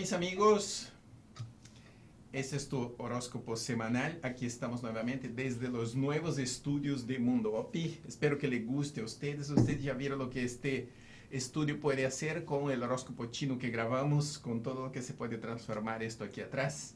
Mis amigos, este es tu horóscopo semanal. Aquí estamos nuevamente desde los nuevos estudios de Mundo OPI. Espero que les guste a ustedes. Ustedes ya vieron lo que este estudio puede hacer con el horóscopo chino que grabamos, con todo lo que se puede transformar esto aquí atrás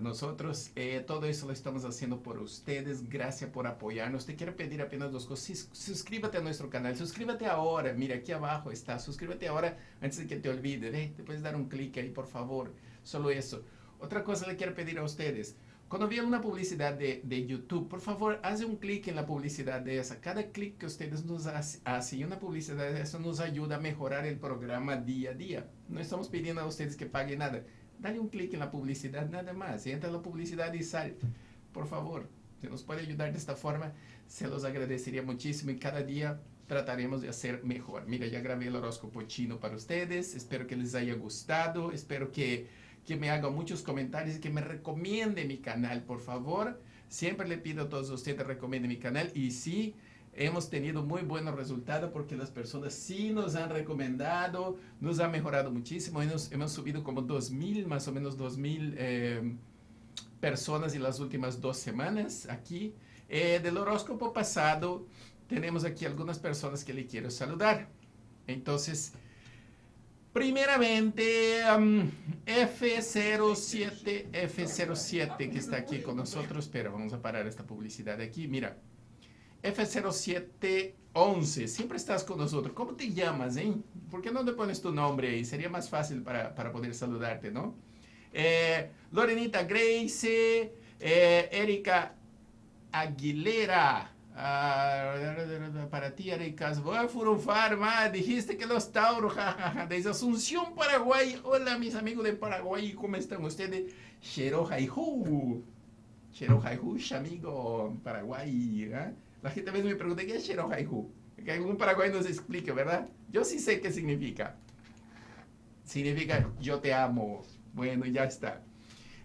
nosotros. Eh, todo eso lo estamos haciendo por ustedes. Gracias por apoyarnos. Te quiero pedir apenas dos cosas. Suscríbete a nuestro canal. Suscríbete ahora. Mira, aquí abajo está. Suscríbete ahora antes de que te olvide. ¿eh? Te puedes dar un clic ahí, por favor. Solo eso. Otra cosa le quiero pedir a ustedes. Cuando vean una publicidad de, de YouTube, por favor, haz un clic en la publicidad de esa. Cada clic que ustedes nos hacen una publicidad de eso nos ayuda a mejorar el programa día a día. No estamos pidiendo a ustedes que paguen nada dale un clic en la publicidad nada más. Entra en la publicidad y sal. Por favor, si nos puede ayudar de esta forma, se los agradecería muchísimo y cada día trataremos de hacer mejor. Mira, ya grabé el horóscopo chino para ustedes. Espero que les haya gustado. Espero que, que me hagan muchos comentarios y que me recomiende mi canal, por favor. Siempre le pido a todos ustedes recomienden mi canal y sí hemos tenido muy buenos resultados porque las personas sí nos han recomendado, nos ha mejorado muchísimo. Hemos, hemos subido como 2.000, más o menos 2.000 eh, personas en las últimas dos semanas aquí. Eh, del horóscopo pasado tenemos aquí algunas personas que le quiero saludar. Entonces, primeramente, um, F07, F07 que está aquí con nosotros, pero vamos a parar esta publicidad aquí. Mira, F0711, siempre estás con nosotros. ¿Cómo te llamas, eh? ¿Por qué no te pones tu nombre ahí? Sería más fácil para, para poder saludarte, ¿no? Eh, Lorenita Grace, eh, Erika Aguilera. Uh, para ti, Erika, voy a furunfar más. Dijiste que los Tauros, desde Asunción, Paraguay. Hola, mis amigos de Paraguay, ¿cómo están ustedes? Xerohaihu. Xerohaihu, amigo Paraguay. ¿eh? La gente a veces me pregunta, ¿qué es Xerohaihu? Que algún paraguay nos explique, ¿verdad? Yo sí sé qué significa. Significa yo te amo. Bueno, ya está.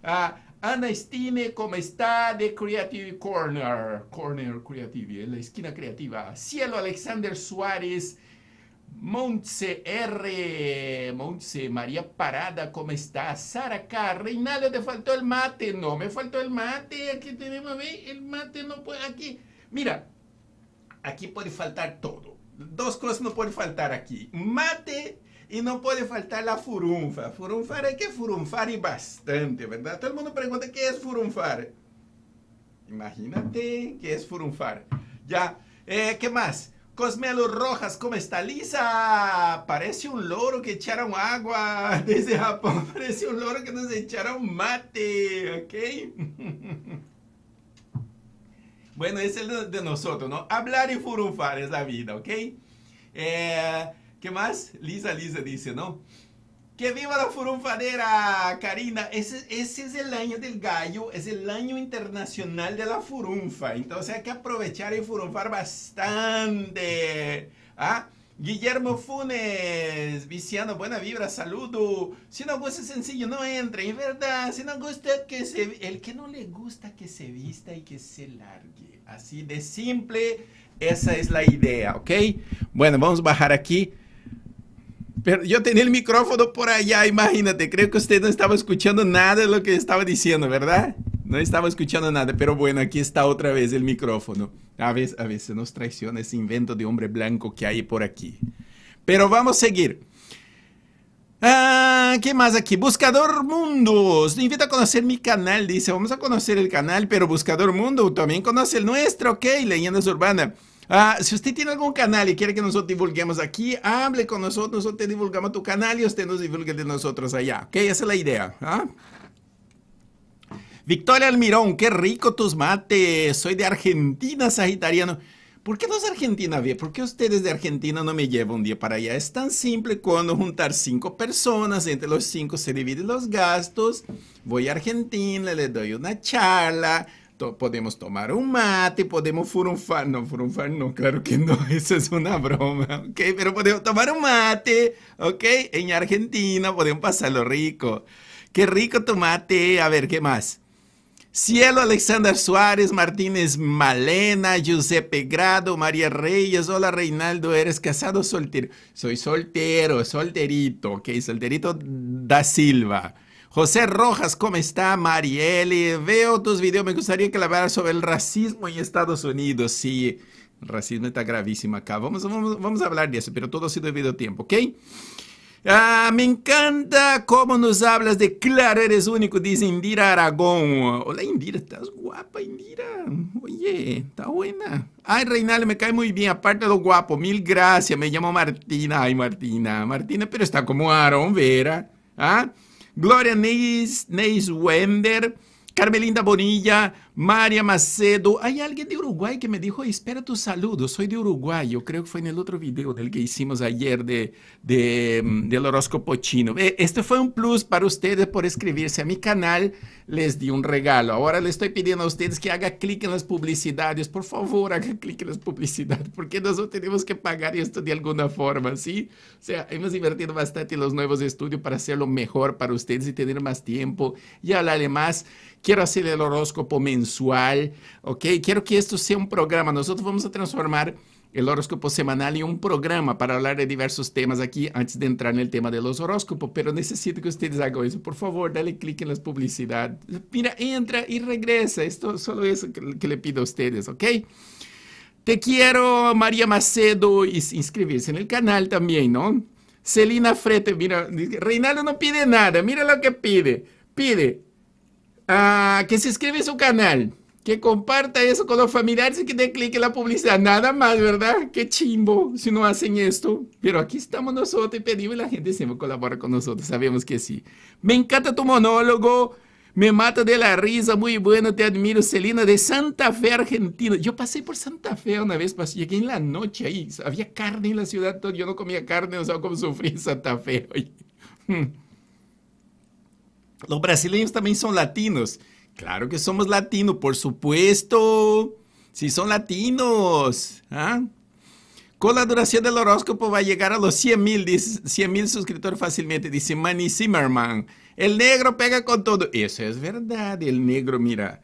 Ah, Ana Stine, ¿cómo está? De Creative Corner. Corner Creative, en la esquina creativa. Cielo Alexander Suárez. Montse R. Montse María Parada, ¿cómo está? Sara K. Reinaldo, ¿te faltó el mate? No, me faltó el mate. Aquí tenemos, ¿ve? El mate no puede. Aquí. Mira, aquí puede faltar todo. Dos cosas no pueden faltar aquí. Mate y no puede faltar la furunfa. Furunfar hay que furunfar y bastante, ¿verdad? Todo el mundo pregunta qué es furunfar. Imagínate qué es furunfar. Ya, eh, ¿qué más? Cosmelo Rojas, ¿cómo está? Lisa, parece un loro que echaron agua desde Japón. Parece un loro que nos echaron mate, ¿ok? Bueno, ese es de nosotros, ¿no? Hablar y furunfar es la vida, ¿ok? Eh, ¿Qué más? Lisa, Lisa dice, ¿no? ¡Que viva la furunfadera, Karina! Ese, ese, es el año del gallo, es el año internacional de la furunfa. Entonces hay que aprovechar y furunfar bastante. ¿Ah? Guillermo Funes, viciando buena vibra, saludo. Si no gusta sencillo, no entre, en verdad. Si no gusta que se... El que no le gusta que se vista y que se largue. Así de simple, esa es la idea, ¿ok? Bueno, vamos a bajar aquí. Pero yo tenía el micrófono por allá, imagínate. Creo que usted no estaba escuchando nada de lo que estaba diciendo, ¿verdad? No estaba escuchando nada, pero bueno, aquí está otra vez el micrófono. A veces, a veces nos traiciona ese invento de hombre blanco que hay por aquí. Pero vamos a seguir. Ah, ¿Qué más aquí? Buscador Mundos. Te invito a conocer mi canal. Dice, vamos a conocer el canal, pero Buscador Mundo también conoce el nuestro, ¿ok? Leyendas Urbanas. Ah, si usted tiene algún canal y quiere que nosotros divulguemos aquí, hable con nosotros, nosotros te divulgamos tu canal y usted nos divulgue de nosotros allá, ¿ok? Esa es la idea. ¿ah? Victoria Almirón, qué rico tus mates. Soy de Argentina, Sagitariano. ¿Por qué no es Argentina? ¿Por qué ustedes de Argentina no me llevan un día para allá? Es tan simple cuando juntar cinco personas, entre los cinco se dividen los gastos. Voy a Argentina, les doy una charla, podemos tomar un mate, podemos furunfar. No, furunfar no, claro que no, eso es una broma, ¿ok? Pero podemos tomar un mate, ¿ok? En Argentina podemos pasarlo rico. Qué rico tomate. A ver, ¿qué más? Cielo Alexander Suárez, Martínez Malena, Giuseppe Grado, María Reyes. Hola Reinaldo, ¿eres casado o soltero? Soy soltero, solterito, ok, solterito da Silva. José Rojas, ¿cómo está? Marielle, veo tus videos, me gustaría que hablara sobre el racismo en Estados Unidos. Sí, el racismo está gravísimo acá. Vamos, vamos, vamos a hablar de eso, pero todo ha sido debido a tiempo, ¿ok? Ah, me encanta cómo nos hablas de claro, eres único, dice Indira Aragón. Hola Indira, estás guapa Indira. Oye, está buena. Ay, Reinaldo, me cae muy bien, aparte de lo guapo. Mil gracias, me llamo Martina. Ay, Martina, Martina, pero está como Aaron Vera. ¿Ah? Gloria Neis, Neis Wender. Carmelinda Bonilla, María Macedo. Hay alguien de Uruguay que me dijo, espera tu saludo, soy de Uruguay. Yo creo que fue en el otro video del que hicimos ayer de, mm, del horóscopo chino. Este fue un plus para ustedes por escribirse a mi canal. Les di un regalo. Ahora le estoy pidiendo a ustedes que haga clic en las publicidades. Por favor, haga clic en las publicidades, porque nosotros tenemos que pagar esto de alguna forma, ¿sí? O sea, hemos invertido bastante en los nuevos estudios para hacerlo mejor para ustedes y tener más tiempo y hablarle más quiero hacer el horóscopo mensual, ¿ok? Quiero que esto sea un programa. Nosotros vamos a transformar el horóscopo semanal en un programa para hablar de diversos temas aquí antes de entrar en el tema de los horóscopos, pero necesito que ustedes hagan eso. Por favor, dale clic en las publicidades. Mira, entra y regresa. Esto solo es que, que le pido a ustedes, ¿ok? Te quiero, María Macedo, inscribirse en el canal también, ¿no? Celina Frete, mira, Reinaldo no pide nada, mira lo que pide. Pide Ah, que se inscribe a su canal, que comparta eso con los familiares y que dé clic en la publicidad. Nada más, ¿verdad? Qué chimbo si no hacen esto. Pero aquí estamos nosotros y pedimos y la gente siempre colabora con nosotros. Sabemos que sí. Me encanta tu monólogo. Me mata de la risa, muy bueno, te admiro, Celina, de Santa Fe, Argentina. Yo pasé por Santa Fe una vez, llegué en la noche ahí, había carne en la ciudad, yo no comía carne, no sabía cómo sufrí en Santa Fe. Hmm. Los brasileños también son latinos. Claro que somos latinos, por supuesto. Si son latinos. ¿ah? Con la duración del horóscopo va a llegar a los 100 mil suscriptores fácilmente, dice Manny Zimmerman. El negro pega con todo. Eso es verdad. El negro, mira,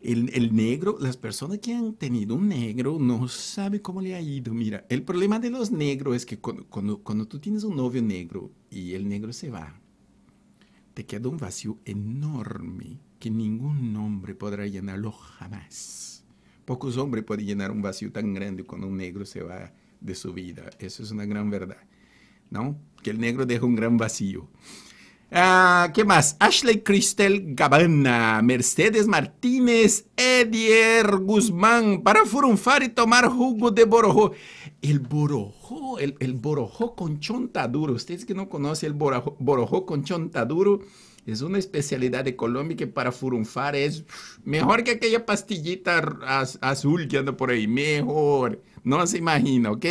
el, negro, las personas que han tenido un negro no saben cómo le ha ido. Mira, el problema de los negros es que cuando, cuando tú tienes un novio negro y el negro se va, te queda un vacío enorme que ningún hombre podrá llenarlo jamás. Pocos hombres pueden llenar un vacío tan grande cuando un negro se va de su vida. Eso es una gran verdad, ¿no? Que el negro deja un gran vacío. Ah, ¿Qué más? Ashley Cristel Gabana, Mercedes Martínez, Edier Guzmán, para furunfar y tomar jugo de borojó. El borojó, el, el con chontaduro. Ustedes que no conocen el borojó, borojó con chontaduro, es una especialidad de Colombia que para furunfar es mejor que aquella pastillita azul que anda por ahí. Mejor. No se imagina, ¿ok?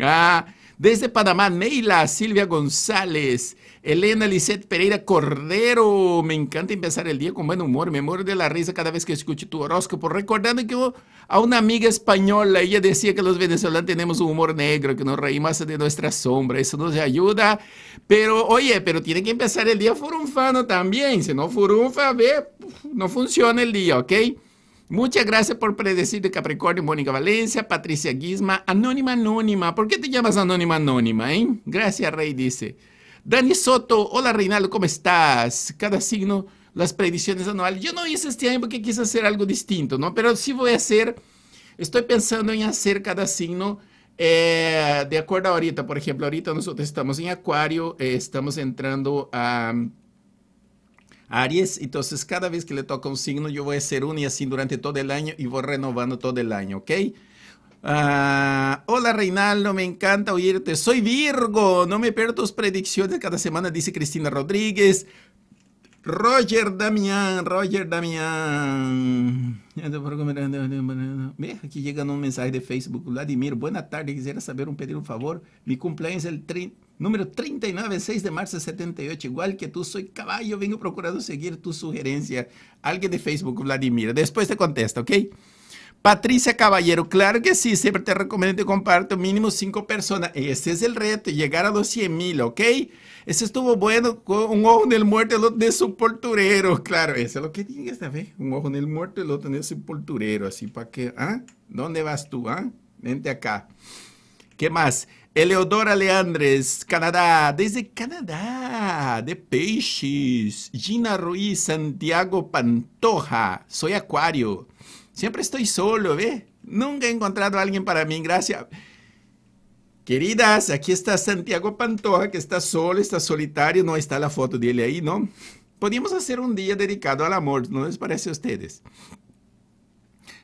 Ah, desde Panamá, Neila Silvia González. Elena Lisette Pereira Cordero, me encanta empezar el día con buen humor, me muero de la risa cada vez que escucho tu horóscopo, recordando que a una amiga española, ella decía que los venezolanos tenemos un humor negro, que nos reímos de nuestra sombra, eso nos ayuda, pero oye, pero tiene que empezar el día furunfano también, si no furunfa, ve, no funciona el día, ¿ok? Muchas gracias por predecir de Capricornio, Mónica Valencia, Patricia Guisma, Anónima Anónima. ¿Por qué te llamas Anónima Anónima, eh? Gracias, Rey, dice. Dani Soto, hola Reinaldo, ¿cómo estás? Cada signo, las predicciones anuales. Yo no hice este año porque quise hacer algo distinto, ¿no? Pero sí voy a hacer, estoy pensando en hacer cada signo eh, de acuerdo a ahorita. Por ejemplo, ahorita nosotros estamos en Acuario, eh, estamos entrando a... Aries, entonces cada vez que le toca un signo yo voy a hacer uno y así durante todo el año y voy renovando todo el año, ¿ok? Ah, hola Reinaldo, me encanta oírte. Soy Virgo, no me pierdo tus predicciones cada semana, dice Cristina Rodríguez. Roger Damián, Roger Damián. Aquí llega un mensaje de Facebook. Vladimir, buena tarde. Quisiera saber un pedir un favor. Mi cumpleaños es el número 39, 6 de marzo de 78. Igual que tú, soy caballo. Vengo procurando seguir tu sugerencia. Alguien de Facebook, Vladimir. Después te contesto, ¿ok? Patricia Caballero, claro que sí, siempre te recomiendo que comparto mínimo cinco personas. Ese es el reto, llegar a los 100 mil, ¿ok? Ese estuvo bueno, un ojo en el muerto, el otro en el sepulturero. Claro, eso es lo que tiene esta vez. Un ojo en el muerto, el otro en el sepulturero. Así para que, ¿ah? ¿Dónde vas tú, ah? Vente acá. ¿Qué más? Eleodora Leandres, Canadá, desde Canadá, de Peixes. Gina Ruiz, Santiago Pantoja, soy Acuario. Siempre estoy solo, ¿ve? Nunca he encontrado a alguien para mí, gracias. Queridas, aquí está Santiago Pantoja, que está solo, está solitario, no está la foto de él ahí, ¿no? Podríamos hacer un día dedicado al amor, ¿no les parece a ustedes?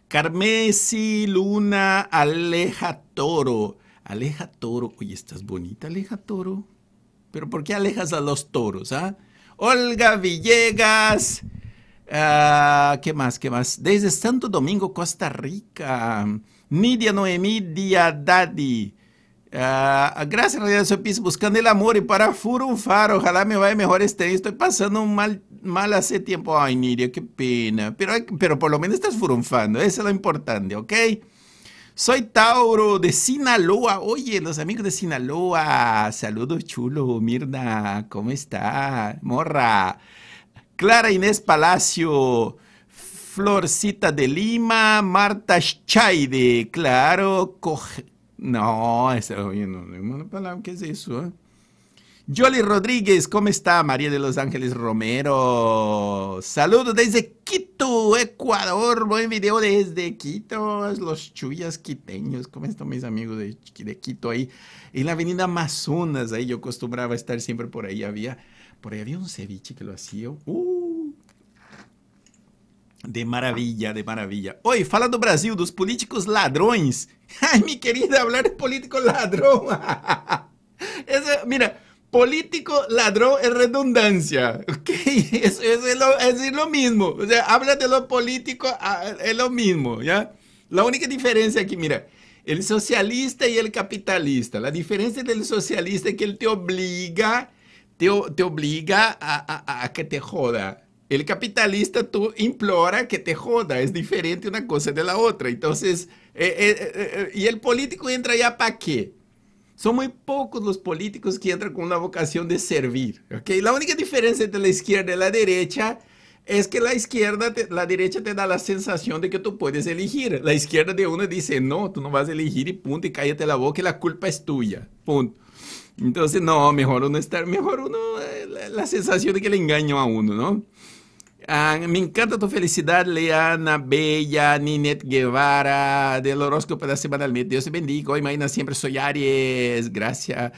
Carmesi Luna Aleja Toro. Aleja Toro. Oye, estás bonita, Aleja Toro. Pero ¿por qué alejas a los toros, ah? Olga Villegas. Uh, ¿Qué más? ¿Qué más? Desde Santo Domingo, Costa Rica. Nidia Noemí Diadadi. Uh, gracias, Radio Sopis, buscando el amor y para furunfar. Ojalá me vaya mejor este año. Estoy pasando un mal, mal hace tiempo. Ay, Nidia, qué pena. Pero, pero por lo menos estás furunfando. Eso es lo importante, ¿ok? Soy Tauro de Sinaloa. Oye, los amigos de Sinaloa. Saludos, chulo. Mirna, ¿cómo está? Morra. Clara Inés Palacio, Florcita de Lima, Marta Chaide, claro, coge... No, esa, no, no, palabra, ¿qué es eso? Eh? Jolie Rodríguez, ¿cómo está? María de los Ángeles Romero. Saludos desde Quito, Ecuador. Buen video desde Quito. Los chuyas quiteños. ¿Cómo están mis amigos de, Quito ahí? En la avenida Amazonas, ahí yo acostumbraba estar siempre por ahí. Había por ahí había un ceviche que lo hacía. Uh, de maravilla, de maravilla. Oi, fala do Brasil, dos políticos ladrões. Ai, mi querida, hablar de político ladrón. Eso, mira, político ladrón es redundancia. Ok, eso, es, lo, es, lo, mismo. O sea, habla de lo político, ah, es lo mismo, ¿ya? La única diferencia aquí, mira, el socialista y el capitalista. La diferencia del socialista es que él te obliga te, obliga a, que te joda. El capitalista tú implora que te joda, es diferente una cosa de la otra. Entonces, eh, eh, eh, ¿y el político entra ya para qué? Son muy pocos los políticos que entran con una vocación de servir. ¿okay? La única diferencia entre la izquierda y la derecha es que la izquierda, la derecha te da la sensación de que tú puedes elegir. La izquierda de uno dice, no, tú no vas a elegir y punto, y cállate la boca y la culpa es tuya. Punto. Entonces, no, mejor uno estar, mejor uno, eh, la, sensación de que le engaño a uno, ¿no? Ah, me encanta tu felicidad, Leana Bella, Ninette Guevara, del horóscopo de la semana del Dios te bendiga. Hoy, mañana, siempre soy Aries. Gracias.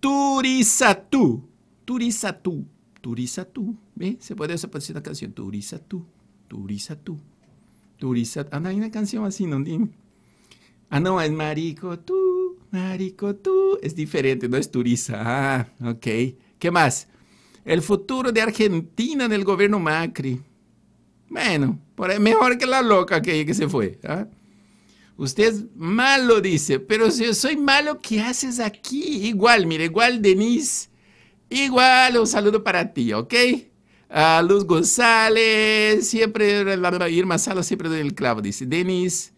Turizatú. Turizatú. Turizatú. ¿Ve? Se puede hacer una canción. Turizatú. Turizatú. Turizatú. Ah, no hay una canción así, ¿no? Ah, no, es Marico. Tú. Marico, tú es diferente, no es Turiza. Ah, ok. ¿Qué más? El futuro de Argentina en el gobierno Macri. Bueno, por mejor que la loca que, que se fue. ¿ah? Usted es malo, dice, pero si yo soy malo, ¿qué haces aquí? Igual, mire, igual, Denise. Igual, un saludo para ti, ¿ok? A Luz González, siempre, Irma Sala, siempre doy el clavo, dice. Denise,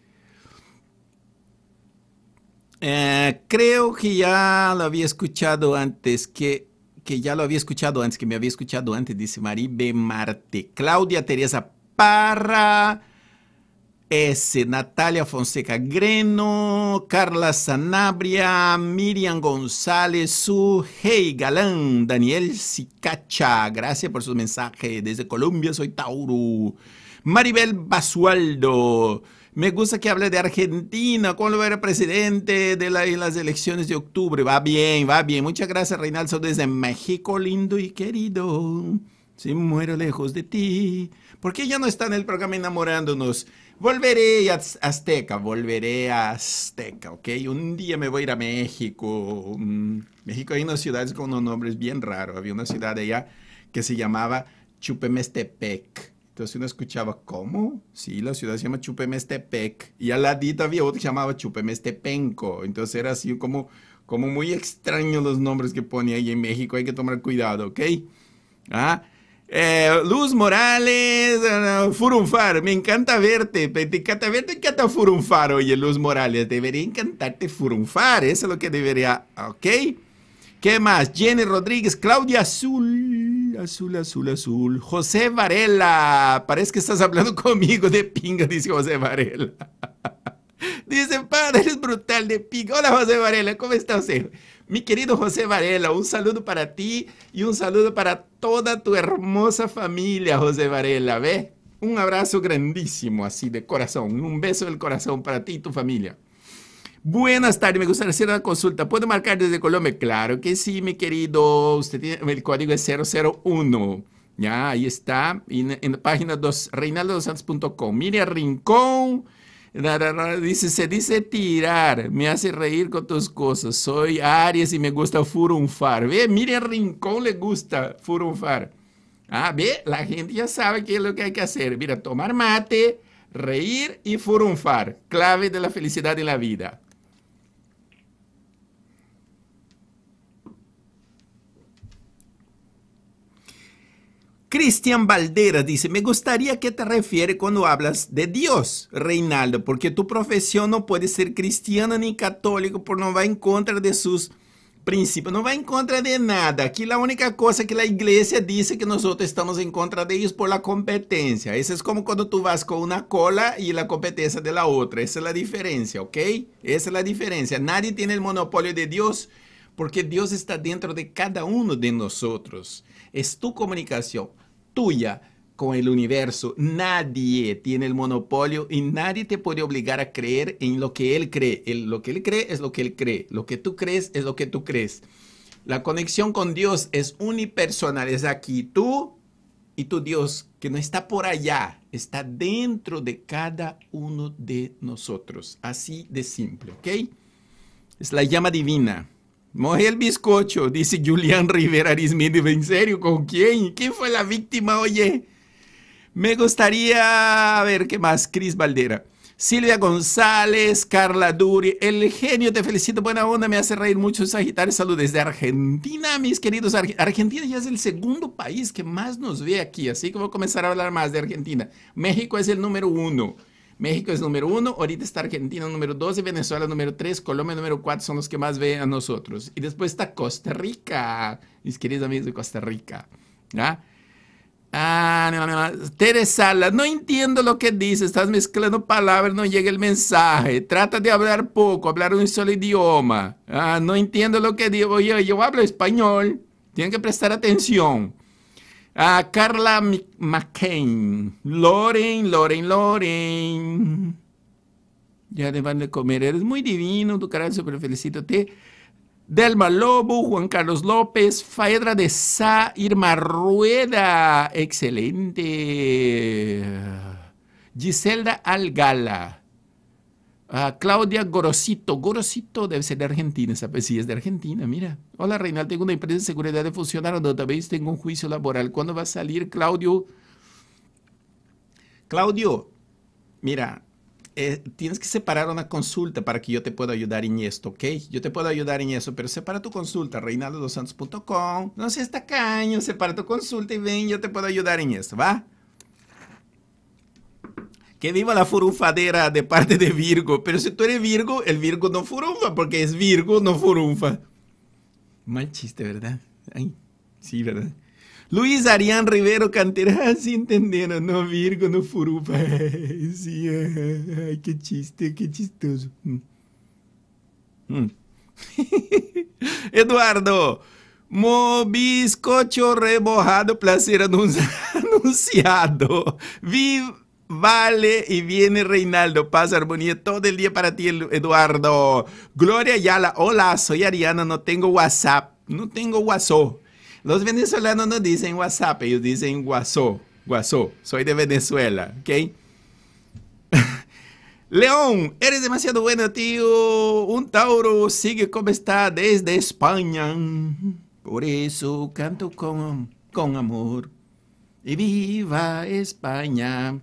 eh, creo que ya lo había escuchado antes, que, que ya lo había escuchado antes, que me había escuchado antes, dice Maribe Marte. Claudia Teresa Parra, S. Natalia Fonseca Greno, Carla Sanabria, Miriam González, Su, Hey Galán, Daniel Sicacha, gracias por su mensaje. Desde Colombia soy Tauro. Maribel Basualdo. Me gusta que hable de Argentina, cuando era presidente de las elecciones de octubre. Va bien, va bien. Muchas gracias, Reinaldo, desde México, lindo y querido. Si muero lejos de ti. ¿Por qué ya no está en el programa enamorándonos? Volveré a Azteca, volveré a Azteca, ¿ok? Un día me voy a ir a México. Mm, México hay unas ciudades con unos nombres bien raros. Había una ciudad allá que se llamaba Chupemestepec entonces uno escuchaba, ¿cómo? Sí, la ciudad se llama Chupemestepec. Y al ladito había otro que se llamaba Chupemestepenco. Entonces era así como, como muy extraño los nombres que pone ahí en México. Hay que tomar cuidado, ¿ok? Ah, Eh, Luz Morales, uh, Furunfar, me encanta verte, te encanta verte, te encanta Furunfar, oye, Luz Morales, debería encantarte Furunfar, eso es lo que debería, ¿ok? ¿Qué más? Jenny Rodríguez, Claudia Azul, Azul, Azul, Azul, José Varela, parece que estás hablando conmigo de pinga, dice José Varela. dice, padre, eres brutal de pinga. Hola José Varela, ¿cómo estás? Mi querido José Varela, un saludo para ti y un saludo para toda tu hermosa familia, José Varela. ¿Ve? Un abrazo grandísimo, así de corazón. Un beso del corazón para ti y tu familia. Buenas tardes, me gustaría hacer una consulta. ¿Puedo marcar desde Colombia? Claro que sí, mi querido. Usted tiene, el código es 001. Ya, ahí está. En, en la página 2, reinaldosantos.com. Mire, Rincón Dice, se dice tirar, me hace reír con tus cosas. Soy Aries y me gusta furunfar. Ve, mire, Rincón le gusta furunfar. Ah, ve, la gente ya sabe qué es lo que hay que hacer. Mira, tomar mate, reír y furunfar. Clave de la felicidad en la vida. Cristian Valderas dice, me gustaría que te refiere cuando hablas de Dios, Reinaldo, porque tu profesión no puede ser cristiana ni católica, porque no va en contra de sus principios, no va en contra de nada. Aquí la única cosa que la iglesia dice que nosotros estamos en contra de ellos por la competencia. Eso es como cuando tú vas con una cola y la competencia de la otra. Esa es la diferencia, ¿ok? Esa es la diferencia. Nadie tiene el monopolio de Dios porque Dios está dentro de cada uno de nosotros. Es tu comunicación tuya con el universo. Nadie tiene el monopolio y nadie te puede obligar a creer en lo que él cree. lo que él cree es lo que él cree. Lo que tú crees es lo que tú crees. La conexión con Dios es unipersonal. Es aquí tú y tu Dios, que no está por allá, está dentro de cada uno de nosotros. Así de simple, ¿ok? Es la llama divina. Moje el bizcocho, dice Julián Rivera Arismendi. ¿En serio? ¿Con quién? ¿Quién fue la víctima? Oye, me gustaría ver qué más. Cris Valdera. Silvia González, Carla Duri, el genio, te felicito, buena onda, me hace reír mucho Sagitario, salud desde Argentina, mis queridos, Argentina ya es el segundo país que más nos ve aquí, así que voy a comenzar a hablar más de Argentina. México es el número uno. México es número uno, ahorita está Argentina número dos y Venezuela número tres, Colombia número cuatro son los que más ven a nosotros. Y después está Costa Rica, mis queridos amigos de Costa Rica. ¿ya? Ah, no, no, Teresa, no entiendo lo que dices, estás mezclando palabras, no llega el mensaje. Trata de hablar poco, hablar un solo idioma. Ah, no entiendo lo que digo. Yo, yo hablo español, tienen que prestar atención. Ah, Carla McCain. Loren, Loren, Loren. Ya le van de comer. Eres muy divino, tu cara super felicítate. Delma Lobo, Juan Carlos López, Faedra de Sa, Irma Rueda. Excelente. Giselda Algala. Ah, Claudia Gorosito. Gorosito debe ser de Argentina, ¿sabes? Sí, es de Argentina, mira. Hola, Reinaldo, tengo una empresa de seguridad de funcionarios, vez tengo un juicio laboral. ¿Cuándo va a salir, Claudio? Claudio, mira, eh, tienes que separar una consulta para que yo te pueda ayudar en esto, ¿ok? Yo te puedo ayudar en eso, pero separa tu consulta, reinaldosantos.com. No seas tacaño, separa tu consulta y ven, yo te puedo ayudar en esto, ¿va? Que viva la furunfadera de parte de Virgo. Pero si tú eres Virgo, el Virgo no furunfa, porque es Virgo, no furunfa. Mal chiste, ¿verdad? Ay, sí, ¿verdad? Luis Arián Rivero Cantera, sí entendieron, no, Virgo no furunfa. Sí, ay, qué chiste, qué chistoso. Mm. Mm. Eduardo, Mobiscocho remojado, placer anunciado. Viva Vale y viene Reinaldo. Paz, armonía todo el día para ti, Eduardo. Gloria Ayala. Hola, soy Ariana. No tengo WhatsApp. No tengo WhatsApp. Los venezolanos no dicen WhatsApp, ellos dicen WhatsApp. WhatsApp. Soy de Venezuela, ¿ok? León, eres demasiado bueno, tío. Un Tauro sigue como está desde España. Por eso canto con, con amor. Y viva España.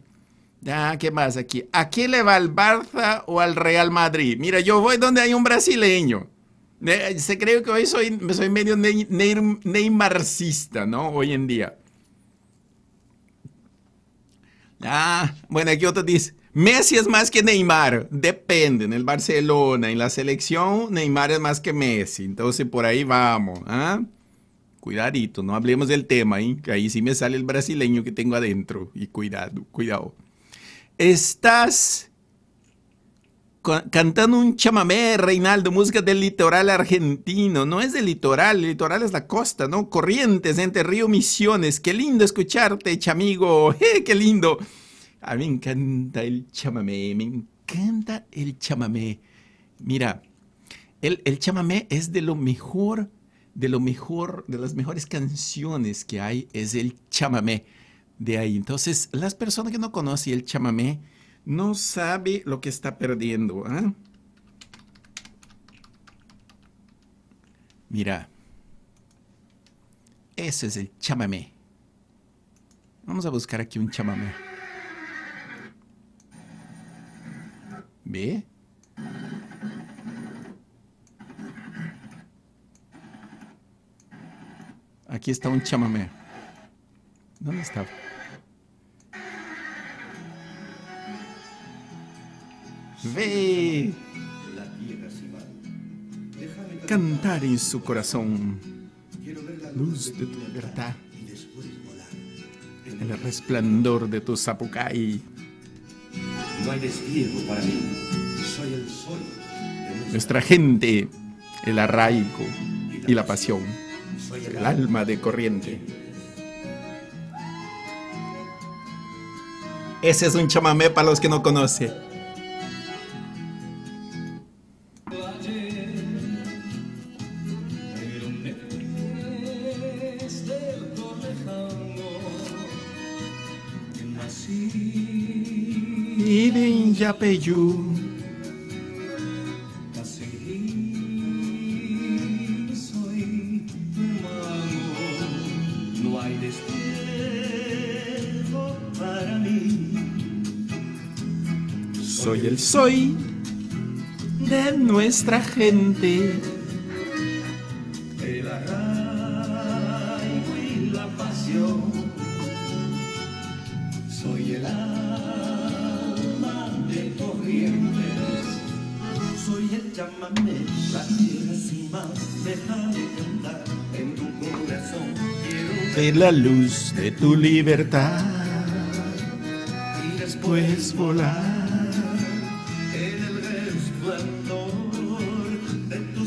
Ah, ¿qué más aquí? ¿A quién le va al Barça o al Real Madrid? Mira, yo voy donde hay un brasileño. Se cree que hoy soy, soy medio neymarcista, ¿no? Hoy en día. Ah, bueno, aquí otro dice, Messi es más que Neymar. Depende, en el Barcelona, en la selección, Neymar es más que Messi. Entonces por ahí vamos. ¿ah? Cuidadito, no hablemos del tema, ¿eh? que ahí sí me sale el brasileño que tengo adentro. Y cuidado, cuidado. Estás cantando un chamamé, Reinaldo, música del litoral argentino. No es del litoral, el litoral es la costa, ¿no? Corrientes entre Río Misiones. Qué lindo escucharte, chamigo. ¡Eh, ¡Qué lindo! A mí me encanta el chamamé, me encanta el chamamé. Mira, el, el chamamé es de lo mejor, de lo mejor, de las mejores canciones que hay, es el chamamé de ahí. Entonces, las personas que no conocen el chamamé, no sabe lo que está perdiendo. ¿ah? Mira, ese es el chamamé. Vamos a buscar aquí un chamamé. ¿Ve? Aquí está un chamamé. ¿Dónde está? Ve cantar en su corazón luz de tu libertad, el resplandor de tu zapucay. No hay destierro para mí, soy el sol. Nuestra gente, el arraigo y la pasión, el alma de corriente. Ese es un chamamé para los que no conocen. Yapeyú. Soy no hay destierro para mí. Soy el soy de nuestra gente. La luz de tu libertad y después volar el resplandor de tu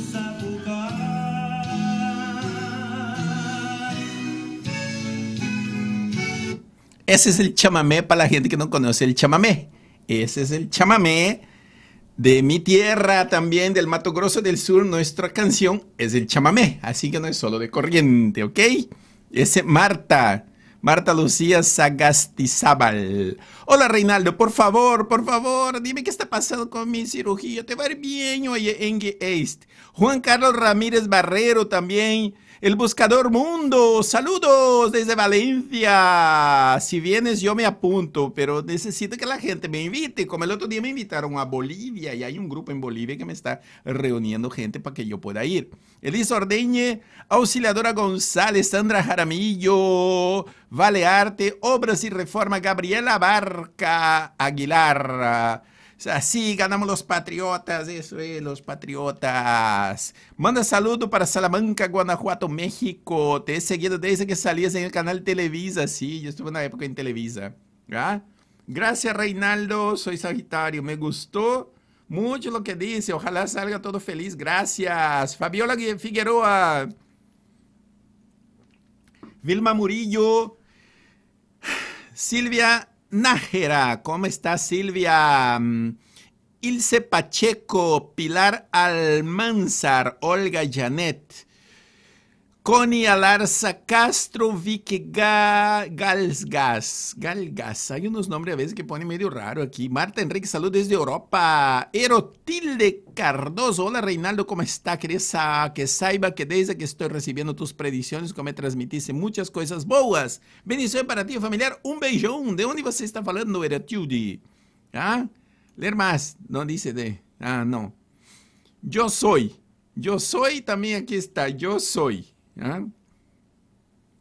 Ese es el chamamé para la gente que no conoce el chamamé. Ese es el chamamé de mi tierra, también del Mato Grosso del Sur, nuestra canción es el chamamé, así que no es solo de corriente, ¿ok? Ese Marta, Marta Lucía Sagastizábal. Hola Reinaldo, por favor, por favor, dime qué está pasando con mi cirugía, te va a ir bien, oye, en East. Juan Carlos Ramírez Barrero también el Buscador Mundo, saludos desde Valencia. Si vienes yo me apunto, pero necesito que la gente me invite. Como el otro día me invitaron a Bolivia y hay un grupo en Bolivia que me está reuniendo gente para que yo pueda ir. Elisa Ordeñe, Auxiliadora González, Sandra Jaramillo, Valearte, Obras y Reforma, Gabriela Barca Aguilar. Así ganamos los patriotas, eso es, los patriotas. Manda saludo para Salamanca, Guanajuato, México. Te he seguido desde que salías en el canal Televisa, sí, yo estuve una época en Televisa. ¿Ah? Gracias, Reinaldo, soy Sagitario. Me gustó mucho lo que dice, ojalá salga todo feliz. Gracias. Fabiola Figueroa. Vilma Murillo. Silvia Nájera, ¿cómo estás Silvia? Mm, Ilse Pacheco, Pilar Almanzar, Olga Janet, Connie Alarza Castro, Vicky Galsgas, Galgas, hay unos nombres a veces que ponen medio raro aquí. Marta Enrique, salud desde Europa. Erotilde Cardoso, hola Reinaldo, ¿cómo está? Quería que saiba que desde que estoy recibiendo tus predicciones, como me transmitiste muchas cosas boas. Bendición para ti, familiar, un beijão. ¿De dónde você está falando, Erotilde? ¿Ah? Leer más, no dice de, ah, no. Yo soy, yo soy, también aquí está, yo soy. ¿Ah?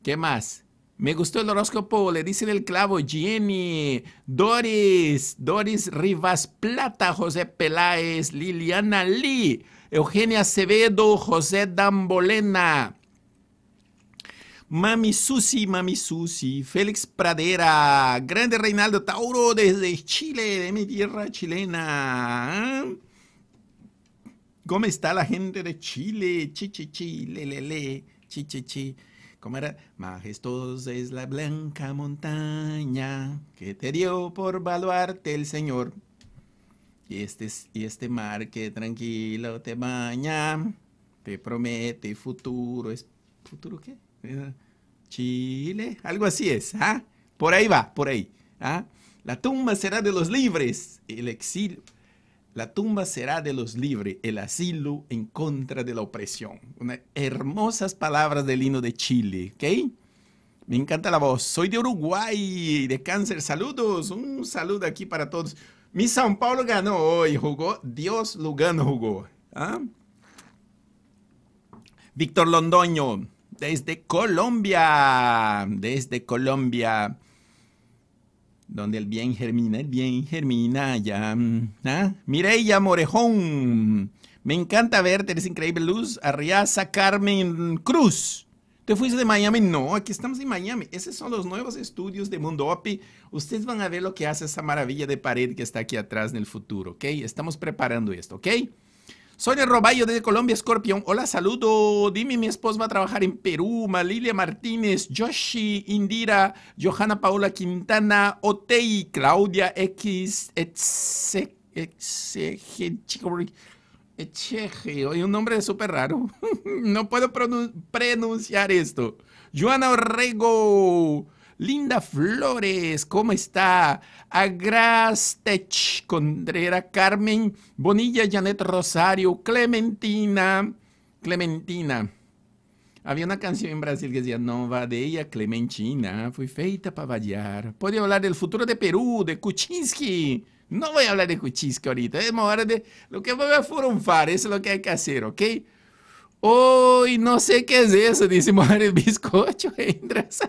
¿Qué más? Me gustó el horóscopo, le dicen el clavo, Jenny, Doris, Doris Rivas Plata, José Peláez, Liliana Lee, Eugenia Acevedo, José Dambolena, Mami Susi, Mami Susi, Félix Pradera, Grande Reinaldo Tauro desde Chile, de mi tierra chilena. ¿Cómo está la gente de Chile? Chi, chi, chi, chi, chi. ¿Cómo era? Majestuosa es la blanca montaña que te dio por baluarte el Señor. Y este, y este mar que tranquilo te baña, te promete futuro. ¿Es futuro qué? Chile, algo así es. ¿ah? Por ahí va, por ahí. ¿ah? La tumba será de los libres, el exilio la tumba será de los libres, el asilo en contra de la opresión. Unas hermosas palabras del himno de Chile, ¿ok? Me encanta la voz. Soy de Uruguay, de cáncer. Saludos, un saludo aquí para todos. Mi São Paulo ganó hoy, jugó. Dios Lugano jugó. ¿ah? Víctor Londoño, desde Colombia, desde Colombia donde el bien germina, el bien germina ya. ¿ah? Mireya Morejón, me encanta verte, eres increíble luz. Arriaza Carmen Cruz. ¿Te fuiste de Miami? No, aquí estamos en Miami. Esos son los nuevos estudios de Mundo OPI. Ustedes van a ver lo que hace esa maravilla de pared que está aquí atrás en el futuro, ¿ok? Estamos preparando esto, ¿ok? Sonia Roballo desde Colombia, Scorpion. Hola, saludo. Dime, mi esposa va a trabajar en Perú. Malilia Martínez, Yoshi, Indira, Johanna Paula Quintana, Otei, Claudia X, Echeje, Oye, un nombre súper raro. no puedo pronunciar esto. Joana Orrego. Linda Flores, ¿cómo está? Agrastech, Condrera, Carmen, Bonilla, Janet Rosario, Clementina, Clementina. Había una canción en Brasil que decía, no va de ella, Clementina, fue feita para variar. Podría hablar del futuro de Perú, de Kuczynski. No voy a hablar de Kuczynski ahorita, es hora de lo que voy a furunfar, eso es lo que hay que hacer, ¿ok? Hoy no sé qué es eso, dice Mujer Bizcocho, entras.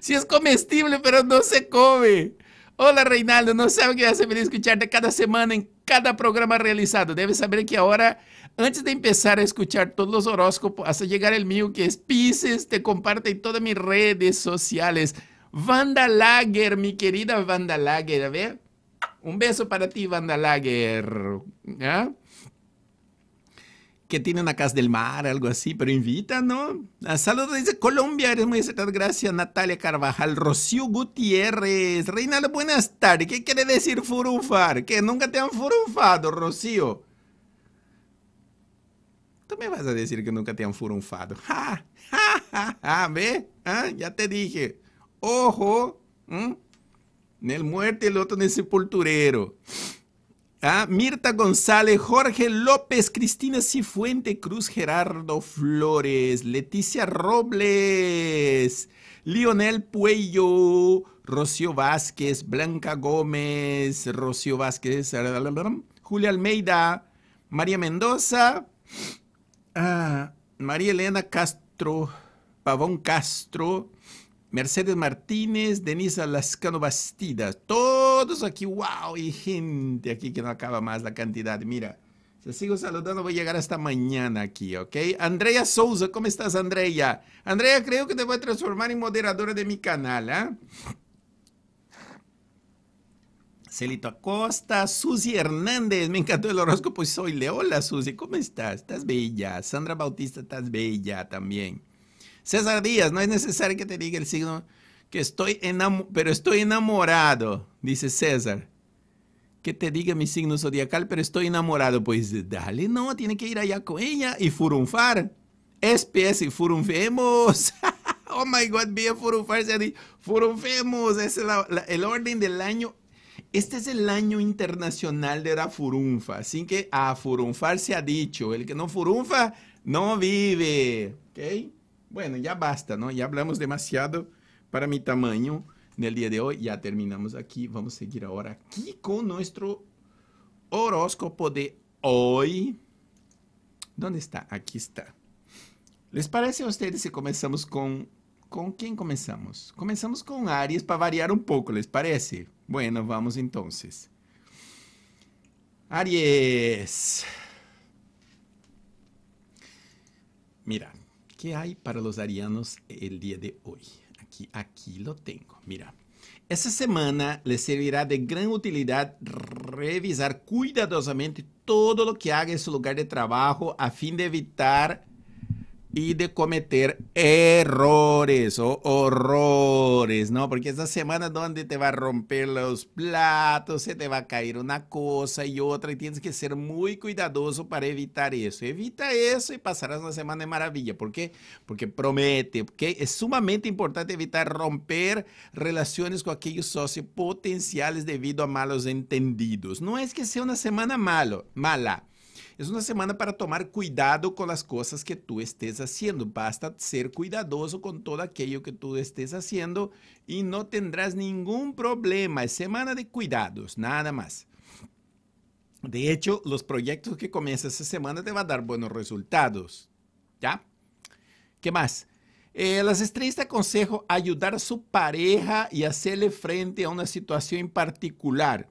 Si es comestible, pero no se come. Hola Reinaldo, no sabe que hace feliz escucharte cada semana en cada programa realizado. Debes saber que ahora, antes de empezar a escuchar todos los horóscopos, hasta llegar el mío que es Pisces, te comparte en todas mis redes sociales. Vanda Lager, mi querida Vanda Lager, a ver. Un beso para ti, Vanda Lager. ¿Ah? Que tiene una casa del mar, algo así, pero invita, ¿no? Ah, saludos desde Colombia, eres muy acertado, gracias Natalia Carvajal, Rocío Gutiérrez, Reinaldo, buenas tardes, ¿qué quiere decir furunfar? Que nunca te han furunfado, Rocío. Tú me vas a decir que nunca te han furunfado. ¡Ja! ¡Ja! ¡Ja! ja ¿Ve? ¿Ah? Ya te dije. Ojo. En el muerte, el otro en el sepulturero. Ah, Mirta González, Jorge López, Cristina Cifuente, Cruz Gerardo Flores, Leticia Robles, Lionel Puello, Rocío Vázquez, Blanca Gómez, Rocío Vázquez, Julia Almeida, María Mendoza, ah, María Elena Castro, Pavón Castro, Mercedes Martínez, Denisa Lascano Bastidas, todos aquí, wow, y gente aquí que no acaba más la cantidad. Mira, te sigo saludando, voy a llegar hasta mañana aquí, ¿ok? Andrea Souza, ¿cómo estás, Andrea? Andrea, creo que te voy a transformar en moderadora de mi canal, ¿ah? Celito Acosta, Susi Hernández, me encantó el horóscopo y soy Leola, Susi, ¿cómo estás? Estás bella. Sandra Bautista, estás bella también. César Díaz, no es necesario que te diga el signo que estoy enamorado, pero estoy enamorado, dice César. Que te diga mi signo zodiacal, pero estoy enamorado. Pues dale, no, tiene que ir allá con ella y furunfar. SPS furunfemos. oh my God, bien furunfar, furunfemos. Es el orden del año. Este es el año internacional de la furunfa. Así que a furunfar se ha dicho. El que no furunfa no vive. ¿Ok? Bueno, ya basta, ¿no? Ya hablamos demasiado para mi tamaño en el día de hoy. Ya terminamos aquí. Vamos a seguir ahora aquí con nuestro horóscopo de hoy. ¿Dónde está? Aquí está. ¿Les parece a ustedes si comenzamos con ¿Con quién comenzamos? Comenzamos con Aries para variar un poco, ¿les parece? Bueno, vamos entonces. Aries. Mira, ¿qué hay para los arianos el día de hoy? Aquí, aquí lo tengo. Mira, esta semana les servirá de gran utilidad revisar cuidadosamente todo lo que haga en su lugar de trabajo a fin de evitar y de cometer errores o horrores, ¿no? Porque esta semana donde te va a romper los platos, se te va a caer una cosa y otra y tienes que ser muy cuidadoso para evitar eso. Evita eso y pasarás una semana de maravilla. ¿Por qué? Porque promete, ¿ok? Es sumamente importante evitar romper relaciones con aquellos socios potenciales debido a malos entendidos. No es que sea una semana malo, mala es una semana para tomar cuidado con las cosas que tú estés haciendo. Basta ser cuidadoso con todo aquello que tú estés haciendo y no tendrás ningún problema. Es semana de cuidados, nada más. De hecho, los proyectos que comienzas esta semana te van a dar buenos resultados. ¿Ya? ¿Qué más? Eh, las estrellas te aconsejo ayudar a su pareja y hacerle frente a una situación en particular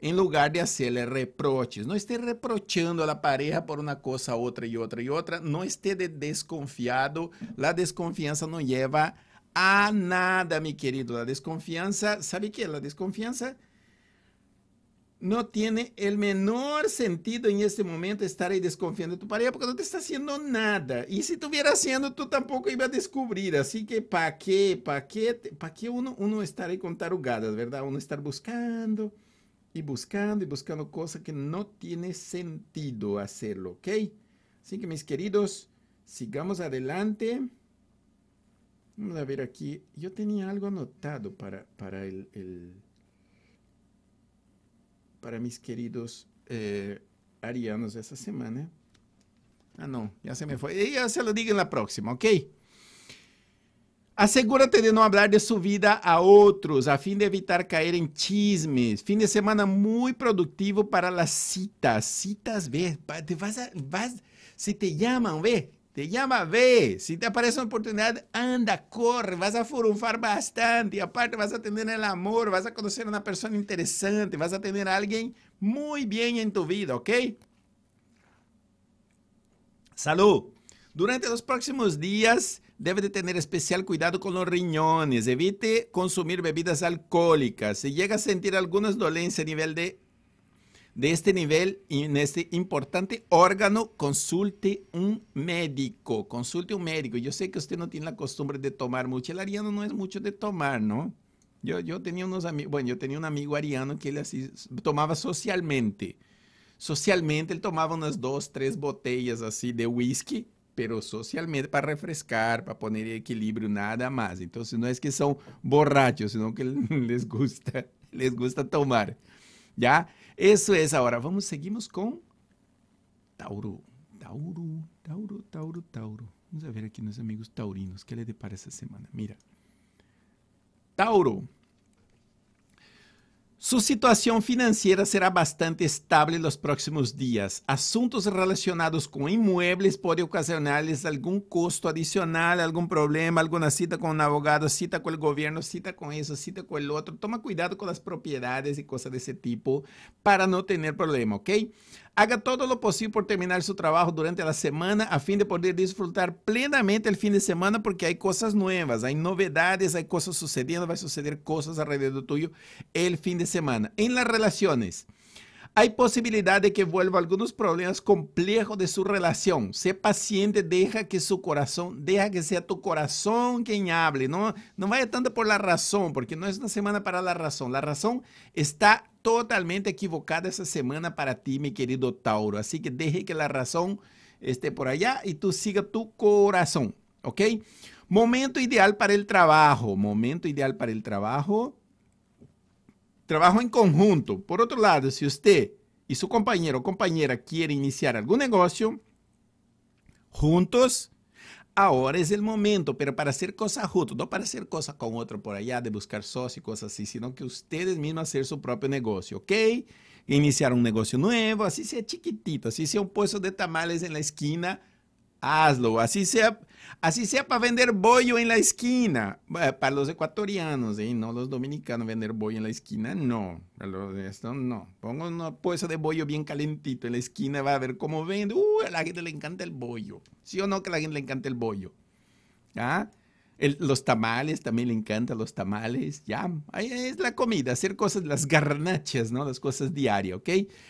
en lugar de hacerle reproches. No esté reprochando a la pareja por una cosa, otra y otra y otra. No esté de desconfiado. La desconfianza no lleva a nada, mi querido. La desconfianza, ¿sabe qué? La desconfianza no tiene el menor sentido en este momento estar ahí desconfiando de tu pareja porque no te está haciendo nada. Y si estuviera haciendo, tú tampoco iba a descubrir. Así que, ¿para qué? ¿Para qué? ¿Para qué uno, uno estar ahí con tarugadas, verdad? Uno estar buscando y buscando y buscando cosas que no tiene sentido hacerlo, ¿ok? Así que mis queridos, sigamos adelante. Vamos a ver aquí. Yo tenía algo anotado para, para el, para mis queridos eh, arianos esa semana. Ah, no, ya se me fue. Ya se lo digo en la próxima, ¿ok? Asegúrate de no hablar de su vida a otros a fin de evitar caer en chismes. Fin de semana muy productivo para las citas. Citas, ve, te vas a, vas, si te llaman, ve, te llama, ve. Si te aparece una oportunidad, anda, corre, vas a furunfar bastante. Aparte vas a tener el amor, vas a conocer a una persona interesante, vas a tener a alguien muy bien en tu vida, ¿ok? Salud. Durante los próximos días, debe de tener especial cuidado con los riñones. Evite consumir bebidas alcohólicas. Si llega a sentir algunas dolencias a nivel de, de este nivel, en este importante órgano, consulte un médico. Consulte un médico. Yo sé que usted no tiene la costumbre de tomar mucho. El ariano no es mucho de tomar, ¿no? Yo, yo tenía unos amigos, bueno, yo tenía un amigo ariano que él así tomaba socialmente. Socialmente él tomaba unas dos, tres botellas así de whisky pero socialmente para refrescar, para poner equilibrio, nada más. Entonces no es que son borrachos, sino que les gusta, les gusta tomar. ¿Ya? Eso es ahora. Vamos, seguimos con Tauro. Tauro, Tauro, Tauro, Tauro. Vamos a ver aquí los amigos taurinos. ¿Qué les depara esta semana? Mira. Tauro. Su situación financiera será bastante estable en los próximos días. Asuntos relacionados con inmuebles pueden ocasionarles algún costo adicional, algún problema, alguna cita con un abogado, cita con el gobierno, cita con eso, cita con el otro. Toma cuidado con las propiedades y cosas de ese tipo para no tener problema, ¿ok? Haga todo lo posible por terminar su trabajo durante la semana a fin de poder disfrutar plenamente el fin de semana porque hay cosas nuevas, hay novedades, hay cosas sucediendo, va a suceder cosas alrededor tuyo el fin de semana. En las relaciones, hay posibilidad de que vuelva algunos problemas complejos de su relación. Sé paciente, deja que su corazón, deja que sea tu corazón quien hable. No, no vaya tanto por la razón, porque no es una semana para la razón. La razón está totalmente equivocada esa semana para ti, mi querido Tauro. Así que deje que la razón esté por allá y tú siga tu corazón. ¿Ok? Momento ideal para el trabajo. Momento ideal para el trabajo trabajo en conjunto. Por otro lado, si usted y su compañero o compañera quieren iniciar algún negocio juntos, ahora es el momento, pero para hacer cosas juntos, no para hacer cosas con otro por allá, de buscar socios y cosas así, sino que ustedes mismos hacer su propio negocio, ¿ok? Iniciar un negocio nuevo, así sea chiquitito, así sea un puesto de tamales en la esquina, hazlo, así sea Así sea para vender bollo en la esquina. Para los ecuatorianos, ¿eh? no los dominicanos, vender bollo en la esquina, no. Esto no. Pongo una puesta de bollo bien calentito en la esquina, va a ver cómo vende. Uh, a la gente le encanta el bollo. ¿Sí o no que a la gente le encanta el bollo? ¿Ah? los tamales, también le encantan los tamales, ya, es la comida, hacer cosas, las garnachas, ¿no? Las cosas diarias, ¿ok?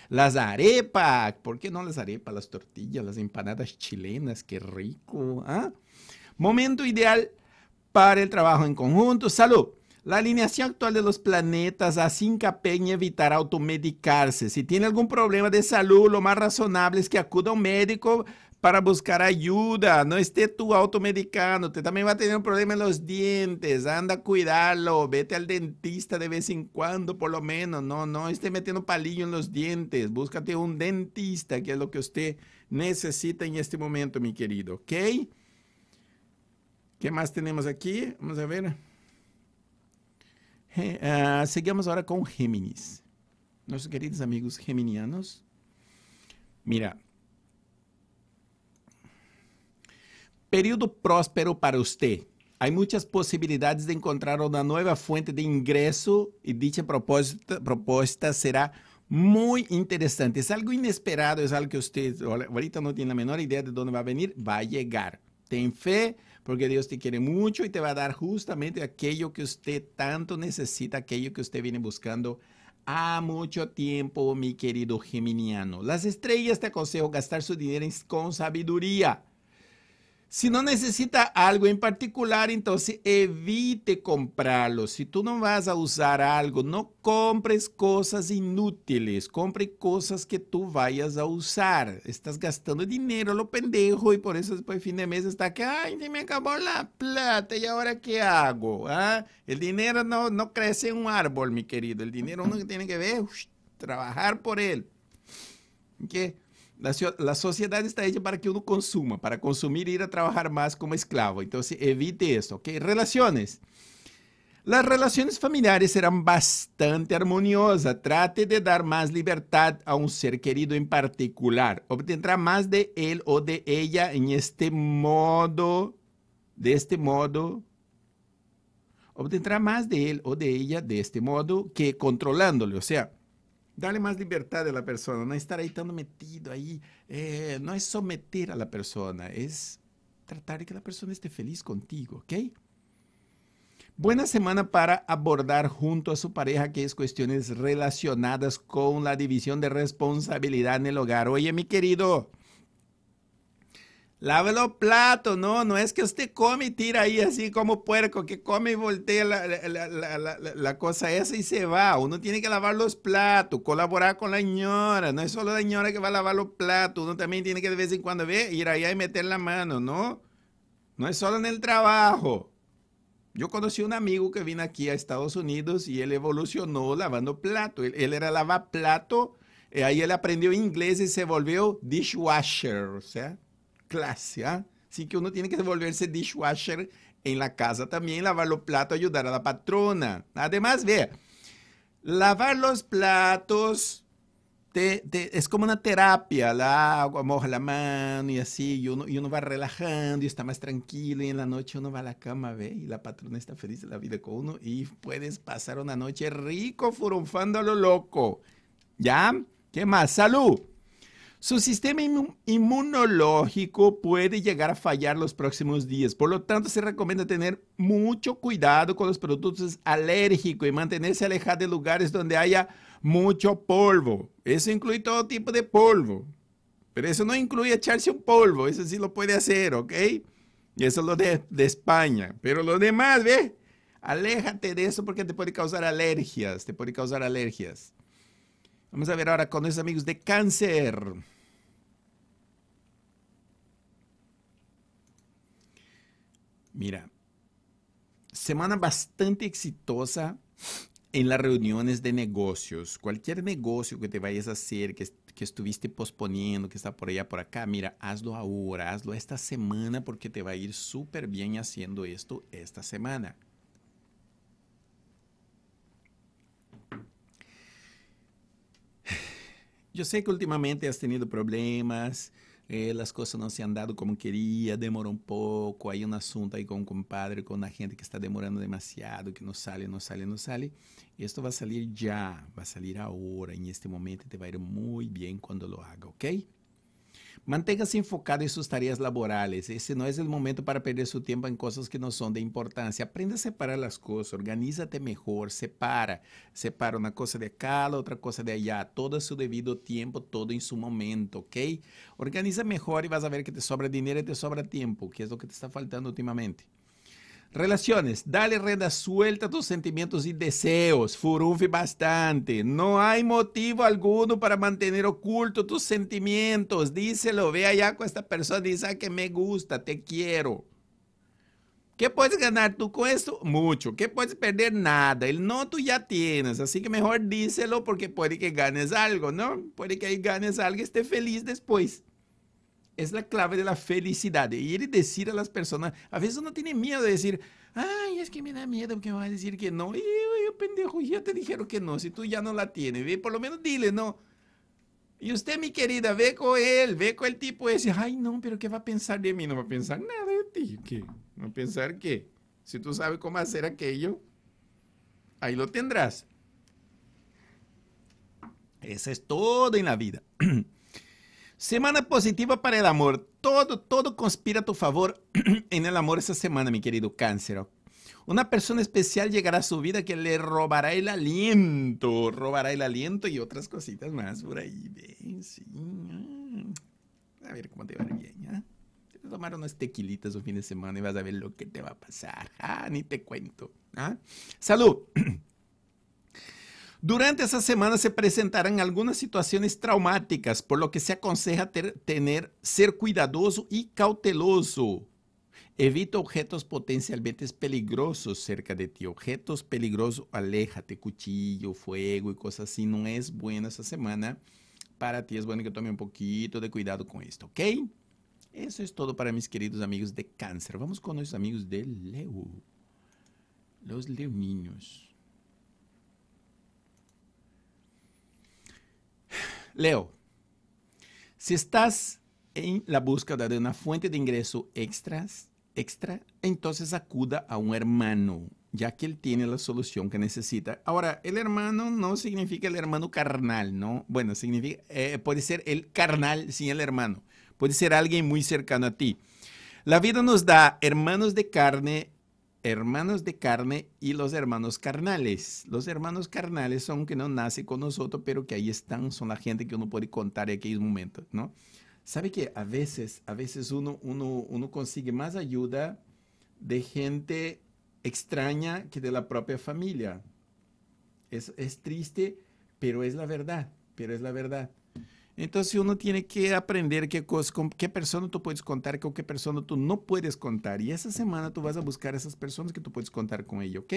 Las arepas, ¿por qué no las arepas, las tortillas, las empanadas chilenas, qué rico, ¿ah? Momento ideal para el trabajo en conjunto, salud. La alineación actual de los planetas hace hincapié en evitar automedicarse. Si tiene algún problema de salud, lo más razonable es que acuda a un médico para buscar ayuda. No esté tú automedicando. Usted también va a tener un problema en los dientes. Anda a cuidarlo. Vete al dentista de vez en cuando, por lo menos. No, no esté metiendo palillo en los dientes. Búscate un dentista, que es lo que usted necesita en este momento, mi querido. ¿Ok? ¿Qué más tenemos aquí? Vamos a ver. Uh, seguimos ahora con Géminis. Nuestros queridos amigos geminianos. Mira, Período próspero para usted. Hay muchas posibilidades de encontrar una nueva fuente de ingreso y dicha propuesta, propuesta será muy interesante. Es algo inesperado, es algo que usted ahorita no tiene la menor idea de dónde va a venir, va a llegar. Porque Dios te quiere mucho y te va a dar justamente aquello que usted tanto necesita, aquello que usted viene buscando a mucho tiempo, mi querido geminiano. Las estrellas te aconsejo gastar su dinero con sabiduría. Si no necesita algo en particular, entonces evite comprarlo. Si tú no vas a usar algo, no compres cosas inútiles, compre cosas que tú vayas a usar. Estás gastando dinero lo pendejo y por eso después de fin de mes está que, ay, me acabó la plata y ahora qué hago. ¿Ah? El dinero no, no crece en un árbol, mi querido. El dinero uno que tiene que ver, trabajar por él. ¿Qué? La, sociedad está hecha para que uno consuma, para consumir ir a trabajar más como esclavo. Entonces, evite eso, ¿ok? Relaciones. Las relaciones familiares serán bastante armoniosas. Trate de dar más libertad a un ser querido en particular. Obtendrá más de él o de ella en este modo, de este modo. Obtendrá más de él o de ella de este modo que controlándole. O sea, darle más libertad a la persona, no estar ahí tan metido ahí, eh, no es someter a la persona, es tratar de que la persona esté feliz contigo, ¿ok? Buena semana para abordar junto a su pareja aquellas cuestiones relacionadas con la división de responsabilidad en el hogar. Oye, mi querido, Lave los platos, no, no es que usted come y tira ahí así como puerco, que come y voltea la, cosa esa y se va. Uno tiene que lavar los platos, colaborar con la señora. No es solo la señora que va a lavar los platos, uno también tiene que de vez en cuando ver, ir allá y meter la mano, ¿no? No es solo en el trabajo. Yo conocí un amigo que vino aquí a Estados Unidos y él evolucionó lavando platos. Él, él era lavaplato, y ahí él aprendió inglés y se volvió dishwasher, o sea clase, ¿ah? Así que uno tiene que volverse dishwasher en la casa también, lavar los platos, ayudar a la patrona. Además, vea, lavar los platos es como una terapia, la agua moja la mano y así, y uno, y uno va relajando y está más tranquilo y en la noche uno va a la cama, ve, y la patrona está feliz de la vida con uno y puedes pasar una noche rico furunfando a lo loco. ¿Ya? ¿Qué más? Salud. Su sistema inmunológico puede llegar a fallar los próximos días. Por lo tanto, se recomienda tener mucho cuidado con los productos alérgicos y mantenerse alejado de lugares donde haya mucho polvo. Eso incluye todo tipo de polvo. Pero eso no incluye echarse un polvo. Eso sí lo puede hacer, ¿ok? Y eso es lo de, España. Pero lo demás, ve, aléjate de eso porque te puede causar alergias. Te puede causar alergias. Vamos a ver ahora con nuestros amigos de cáncer. Mira, semana bastante exitosa en las reuniones de negocios. Cualquier negocio que te vayas a hacer, que, que, estuviste posponiendo, que está por allá, por acá, mira, hazlo ahora, hazlo esta semana porque te va a ir súper bien haciendo esto esta semana. Yo sé que últimamente has tenido problemas, eh, las cosas no se han dado como quería, demora un poco, hay un asunto ahí con un compadre, con una gente que está demorando demasiado, que no sale, no sale, no sale. Esto va a salir ya, va a salir ahora, en este momento, te va a ir muy bien cuando lo haga, ¿ok? Manténgase enfocado en sus tareas laborales. Ese no es el momento para perder su tiempo en cosas que no son de importancia. Aprende a separar las cosas, organízate mejor, separa. Separa una cosa de acá, la otra cosa de allá. Todo a su debido tiempo, todo en su momento, ¿ok? Organiza mejor y vas a ver que te sobra dinero y te sobra tiempo, que es lo que te está faltando últimamente. Relaciones, dale reda suelta a tus sentimientos y deseos, furunfe bastante. No hay motivo alguno para mantener oculto tus sentimientos. Díselo, ve allá con esta persona y dice ah, que me gusta, te quiero. ¿Qué puedes ganar tú con esto? Mucho. ¿Qué puedes perder? Nada. El no tú ya tienes, así que mejor díselo porque puede que ganes algo, ¿no? Puede que ahí ganes algo y esté feliz después es la clave de la felicidad. Y decir a las personas, a veces uno tiene miedo de decir, ay, es que me da miedo que me va a decir que no. Y yo, pendejo, ya te dijeron que no, si tú ya no la tienes, ¿ve? por lo menos dile, no. Y usted, mi querida, ve con él, ve con el tipo ese, ay, no, pero ¿qué va a pensar de mí? No va a pensar nada de ti. ¿Qué? ¿Va a pensar qué? Si tú sabes cómo hacer aquello, ahí lo tendrás. Eso es todo en la vida. Semana positiva para el amor. Todo, todo conspira a tu favor en el amor esa semana, mi querido cáncer. Una persona especial llegará a su vida que le robará el aliento, robará el aliento y otras cositas más por ahí. Ven, sí. A ver cómo te va bien, a tomar unas tequilitas un fin de semana y vas a ver lo que te va a pasar. Ah, ni te cuento. ¿ah? Salud. Durante esa semana se presentarán algunas situaciones traumáticas, por lo que se aconseja tener, ser cuidadoso y cauteloso. Evita objetos potencialmente peligrosos cerca de ti. Objetos peligrosos, aléjate, cuchillo, fuego y cosas así. No es buena esa semana. Para ti es bueno que tome un poquito de cuidado con esto, ¿ok? Eso es todo para mis queridos amigos de cáncer. Vamos con nuestros amigos de Leo. Los leoninos. Leo, si estás en la búsqueda de una fuente de ingreso extras, extra, entonces acuda a un hermano, ya que él tiene la solución que necesita. Ahora, el hermano no significa el hermano carnal, ¿no? Bueno, significa, eh, puede ser el carnal sin el hermano. Puede ser alguien muy cercano a ti. La vida nos da hermanos de carne hermanos de carne y los hermanos carnales. Los hermanos carnales son que no nacen con nosotros, pero que ahí están, son la gente que uno puede contar en aquellos momentos, ¿no? Sabe que a veces, a veces uno, uno, uno consigue más ayuda de gente extraña que de la propia familia. Es, es triste, pero es la verdad, pero es la verdad. Entonces uno tiene que aprender qué, cosa, con qué persona contar, con qué persona tú no puedes contar. Y esa semana tú vas a buscar esas personas que tú puedes contar con ellos, ¿ok?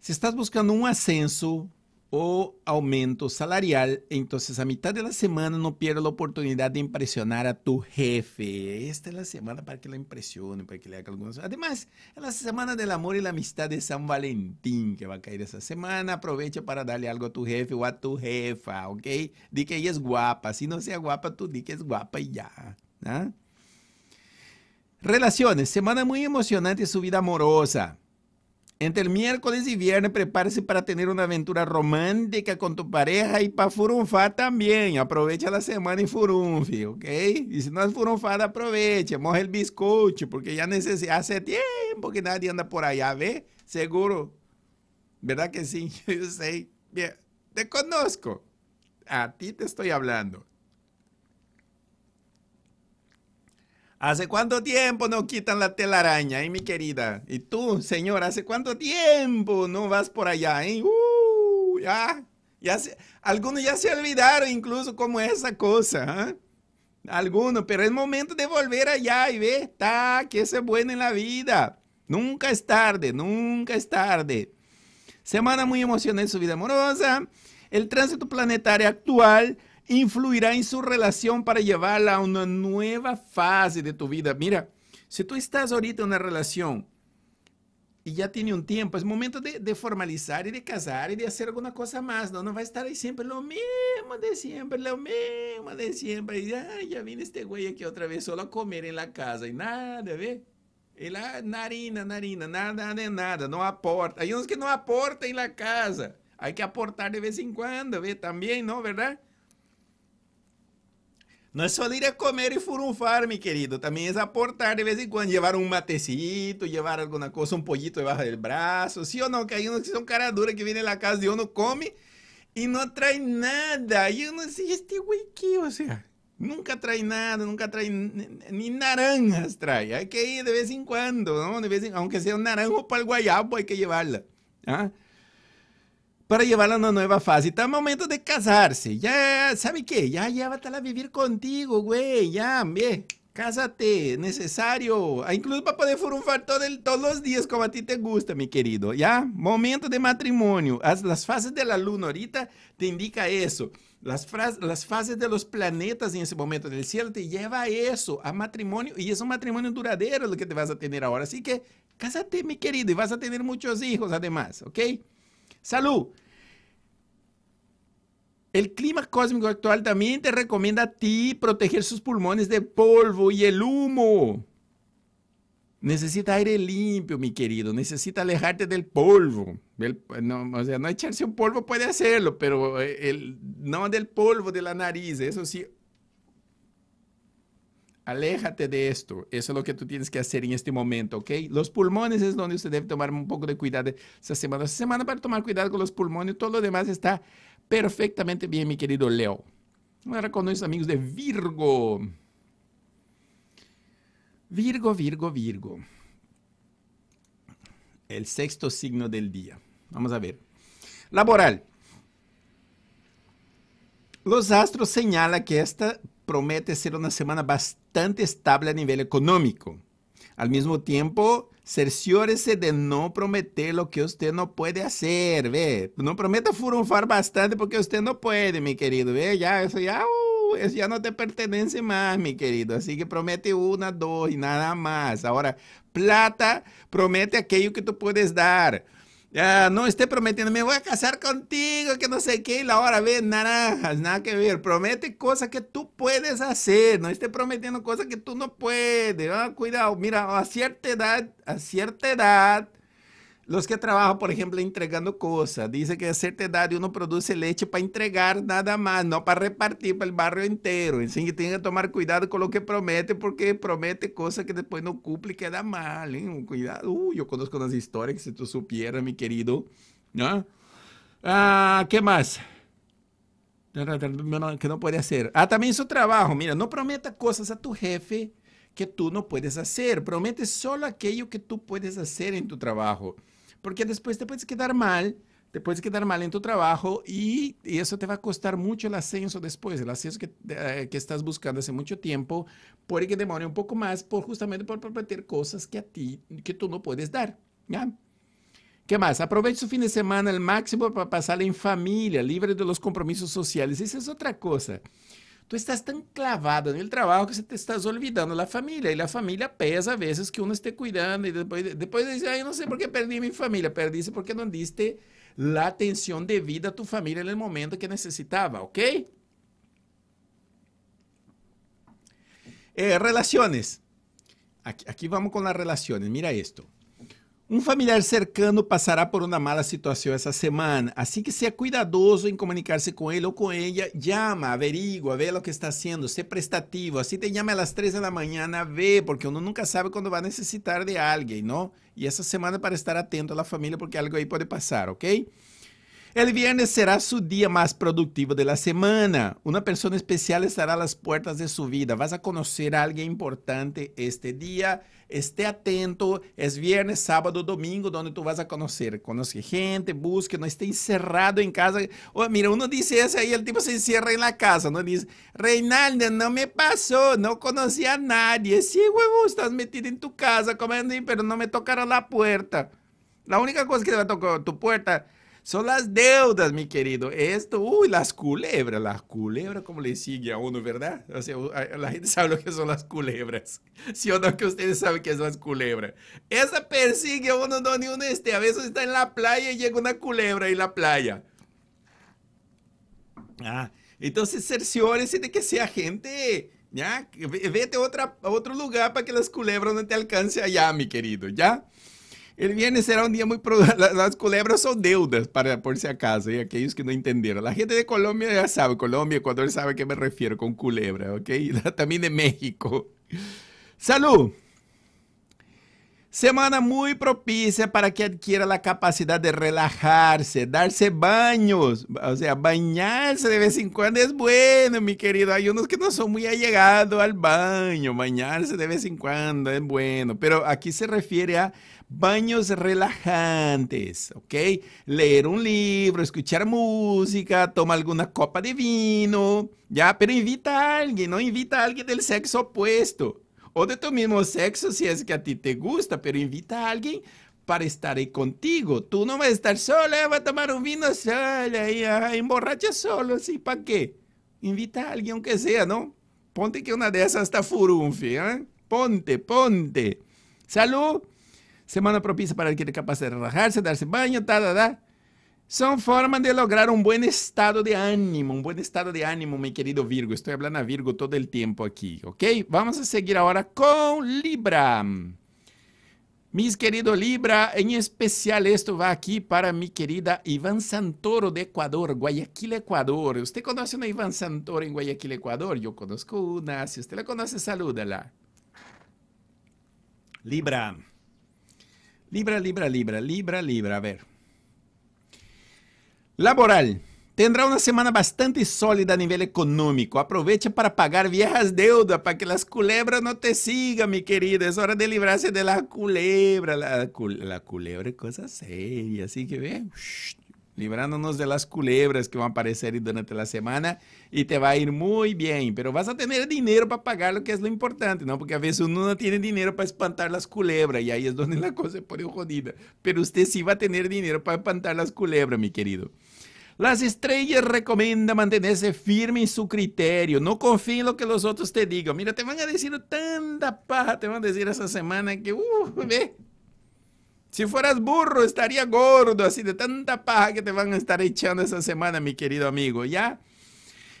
Si estás buscando un ascenso, o aumento salarial, entonces a mitad de la semana no pierdas la oportunidad de impresionar a tu jefe. Esta es la semana para que lo impresione, para que le haga algunas... Además, es la semana del amor y la amistad de San Valentín que va a caer esa semana. Aprovecha para darle algo a tu jefe o a tu jefa, ¿ok? Di que ella es guapa. Si no sea guapa, tú di que es guapa y ya. ¿ah? Relaciones, semana muy emocionante su vida amorosa. Entre el miércoles y viernes, prepárese para tener una aventura romántica con tu pareja y para furunfar también. Aprovecha la semana y furunfi, ¿ok? Y si no es furunfada, aproveche, moja el bizcocho, porque ya necesita, hace tiempo que nadie anda por allá, ¿ve? Seguro. ¿Verdad que sí? Yo sé. Bien, te conozco. A ti te estoy hablando. ¿Hace cuánto tiempo no quitan la telaraña, eh, mi querida? Y tú, señor, ¿hace cuánto tiempo no vas por allá, eh? Uh, ya, ya se, algunos ya se olvidaron incluso cómo es esa cosa, ¿eh? Algunos, pero es momento de volver allá y ver, está, que eso es bueno en la vida. Nunca es tarde, nunca es tarde. Semana muy emocionante en su vida amorosa. El tránsito planetario actual influirá en su relación para llevarla a una nueva fase de tu vida. Mira, si tú estás ahorita en una relación y ya tiene un tiempo, es momento de, formalizar y de casar y de hacer alguna cosa más, ¿no? No va a estar ahí siempre lo mismo de siempre, lo mismo de siempre. Y ya viene este güey aquí otra vez solo a comer en la casa y nada, ¿ve? Y la narina, narina, nada de nada, no aporta. Hay unos que no aportan en la casa. Hay que aportar de vez en cuando, ¿ve? También, ¿no? ¿Verdad? No es solo ir a comer y furunfar, mi querido. También es aportar de vez en cuando, llevar un matecito, llevar alguna cosa, un pollito debajo del brazo. ¿Sí o no? Que hay unos que son cara dura que viene a la casa de uno, come y no trae nada. Y uno dice, ¿este güey qué? O sea, nunca trae nada, nunca trae ni, naranjas trae. Hay que ir de vez en cuando, ¿no? De vez en, aunque sea un naranjo para el guayabo, hay que llevarla. ¿ah? Para llevarla a una nueva fase. Está momento de casarse. Ya, ¿sabe qué? Ya llévatela a vivir contigo, güey. Ya, ve. Cásate, necesario. Ah, incluso para poder furunfar todo el, todos los días como a ti te gusta, mi querido. Ya, momento de matrimonio. Las fases de la luna ahorita te indica eso. Las, las fases de los planetas en ese momento del cielo te lleva a eso, a matrimonio. Y es un matrimonio duradero lo que te vas a tener ahora. Así que cásate, mi querido, y vas a tener muchos hijos además, ¿ok? Salud. El clima cósmico actual también te recomienda a ti proteger sus pulmones de polvo y el humo. Necesita aire limpio, mi querido. Necesita alejarte del polvo. no, o sea, no echarse un polvo puede hacerlo, pero eh, no del polvo de la nariz. Eso sí. Aléjate de esto. Eso es lo que tú tienes que hacer en este momento, ¿ok? Los pulmones es donde usted debe tomar un poco de cuidado esta semana. Esta semana para tomar cuidado con los pulmones. Todo lo demás está perfectamente bien, mi querido Leo. Ahora con nuestros amigos de Virgo. Virgo, Virgo, Virgo. El sexto signo del día. Vamos a ver. Laboral. Los astros señalan que esta promete ser una semana bastante estable a nivel económico. Al mismo tiempo, cerciórese de no prometer lo que usted no puede hacer, ve. No prometa furunfar bastante porque usted no puede, mi querido, ve. Ya, eso ya, uh, eso ya no te pertenece más, mi querido. Así que promete una, dos y nada más. Ahora, plata, promete aquello que tú puedes dar. Ya, no esté prometiendo, me voy a casar contigo, que no sé qué, y la hora ve naranjas, nada que ver. Promete cosas que tú puedes hacer, no esté prometiendo cosas que tú no puedes. Ah, cuidado, mira, a cierta edad, a cierta edad, los que trabajan, por ejemplo, entregando cosas, dice que a cierta edad uno produce leche para entregar nada más, no para repartir para el barrio entero. Así que tiene que tomar cuidado con lo que promete, porque promete cosas que después no cumple y queda mal. ¿eh? Cuidado. Yo conozco unas historias que si tú supieras, mi querido. ¿no? Ah, ¿Qué más? Que no puede hacer. Ah, también su trabajo. Mira, no prometa cosas a tu jefe que tú no puedes hacer. Promete solo aquello que tú puedes hacer en tu trabajo porque después te puedes quedar mal, te puedes quedar mal en tu trabajo y, eso te va a costar mucho el ascenso después, el ascenso que, eh, que, estás buscando hace mucho tiempo, puede que demore un poco más por justamente por prometer cosas que a ti, que tú no puedes dar, ¿ya? ¿Qué más? Aproveche su fin de semana al máximo para pasarla en familia, libre de los compromisos sociales. Esa es otra cosa. Tú estás tan clavado en el trabajo que te estás olvidando la familia. Y la familia pesa a veces que uno esté cuidando y después, después dice, ay, no sé por qué perdí mi familia. Perdiste porque no diste la atención debida a tu familia en el momento que necesitaba, ¿ok? Eh, relaciones. Aquí vamos con las relaciones. Mira esto. Um familiar cercano passará por uma mala situação essa semana, assim que seja cuidadoso em comunicar-se com ele ou com ela, llama, averigua, vê o que está sendo, se prestativo, assim te llame às três da manhã, vê, porque uno nunca sabe quando vai necessitar de alguém, não? E essa semana para estar atento à família, porque algo aí pode passar, ok? El viernes será su día más productivo de la semana. Una persona especial estará a las puertas de su vida. Vas a conocer a alguien importante este día. Esté atento. Es viernes, sábado, domingo, donde tú vas a conocer. Conoce gente, busque, no esté encerrado en casa. Oh, mira, uno dice eso y el tipo se encierra en la casa. No dice, Reinaldo, no me pasó, no conocí a nadie. Sí, huevo, estás metido en tu casa comiendo, pero no me tocaron la puerta. La única cosa que te va a tocar tu puerta Son las deudas, mi querido. Esto, uy, las culebras, las culebras, como le sigue a uno, ¿verdad? O sea, la gente sabe lo que son las culebras. Si o no que ustedes saben que son las culebras. Esa persigue a uno donde uno esté. A veces está en la playa y llega una culebra en la playa. Ah, entonces cerciórese de que sea gente, ¿ya? Vete a, otra, a otro lugar para que las culebras no te alcancen allá, mi querido, ¿ya? El viernes será un día muy... Las culebras son deudas, para, por si acaso, y aquellos que no entendieron. La gente de Colombia ya sabe, Colombia, Ecuador sabe a qué me refiero con culebra, ¿ok? También de México. Salud. Semana muy propicia para que adquiera la capacidad de relajarse, darse baños. O sea, bañarse de vez en cuando es bueno, mi querido. Hay unos que no son muy allegados al baño. Bañarse de vez en cuando es bueno. Pero aquí se refiere a baños relajantes, ¿ok? Leer un libro, escuchar música, toma alguna copa de vino, ¿ya? Pero invita a alguien, no invita a alguien del sexo opuesto o de tu mismo sexo si es que a ti te gusta, pero invita a alguien para estar ahí contigo. Tú no vas a estar sola, vas a tomar un vino sola y emborracha solo, ¿sí? ¿Para qué? Invita a alguien aunque sea, ¿no? Ponte que una de esas está furunfi, ¿eh? Ponte, ponte. Salud. Semana propicia para el que capaz de relajarse, darse baño, ta, ta, ta. Son formas de lograr un buen estado de ánimo, un buen estado de ánimo, mi querido Virgo. Estoy hablando a Virgo todo el tiempo aquí, ¿ok? Vamos a seguir ahora con Libra. Mis queridos Libra, en especial esto va aquí para mi querida Iván Santoro de Ecuador, Guayaquil, Ecuador. ¿Usted conoce una Iván Santoro en Guayaquil, Ecuador? Yo conozco una. Si usted la conoce, salúdala. Libra. Libra, Libra, Libra, Libra, Libra. A ver. Laboral. Tendrá una semana bastante sólida a nivel económico. Aprovecha para pagar viejas deudas para que las culebras no te sigan, mi querida. Es hora de librarse de la culebra. La, culebra es cosa seria. Así que ve, librándonos de las culebras que van a aparecer durante la semana y te va a ir muy bien, pero vas a tener dinero para pagar lo que es lo importante, ¿no? Porque a veces uno no tiene dinero para espantar las culebras y ahí es donde la cosa se pone jodida. Pero usted sí va a tener dinero para espantar las culebras, mi querido. Las estrellas recomiendan mantenerse firme en su criterio. No confíe en lo que los otros te digan. Mira, te van a decir tanta paja, te van a decir esa semana que, uh, ve, si fueras burro, estaría gordo, así de tanta paja que te van a estar echando esa semana, mi querido amigo, ¿ya?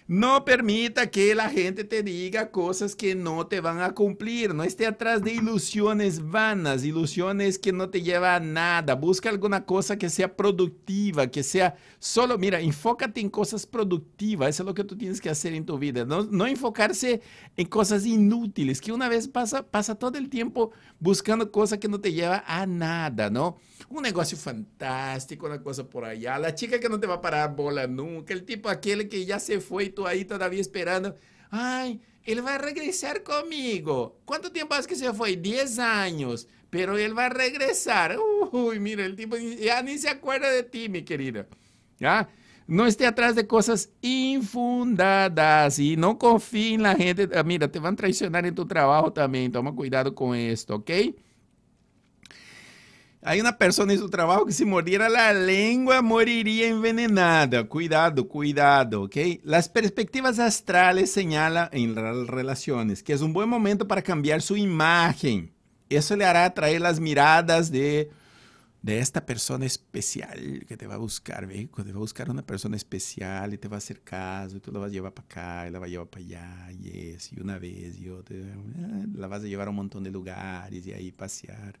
No permita que la gente te diga cosas que no te van a cumplir. No esté atrás de ilusiones vanas, ilusiones que no te llevan a nada. Busca alguna cosa que sea productiva, que sea solo, mira, enfócate en cosas productivas. Eso es lo que tú tienes que hacer en tu vida. No, enfocarse en cosas inútiles, que una vez pasa, pasa todo el tiempo buscando cosas que no te lleva a nada, ¿no? Un negocio fantástico, una cosa por allá. La chica que no te va a parar bola nunca. El tipo aquel que ya se fue tú ahí todavía esperando. Ay, él va a regresar conmigo. ¿Cuánto tiempo hace que se fue? 10 años. Pero él va a regresar. Uy, mira, el tipo ya ni se acuerda de ti, mi querida. ¿Ya? No esté atrás de cosas infundadas y no confíe en la gente. Ah, mira, te van a traicionar en tu trabajo también. Toma cuidado con esto, ¿ok? Hay una persona en su trabajo que si mordiera la lengua moriría envenenada. Cuidado, cuidado, ¿ok? Las perspectivas astrales señalan en las relaciones que es un buen momento para cambiar su imagen. Eso le hará atraer las miradas de, de esta persona especial que te va a buscar, ¿ve? Te va a buscar una persona especial y te va a hacer caso y tú la vas a llevar para acá y la vas a llevar para allá y es, y una vez y otra. Eh, la vas a llevar a un montón de lugares y ahí pasear.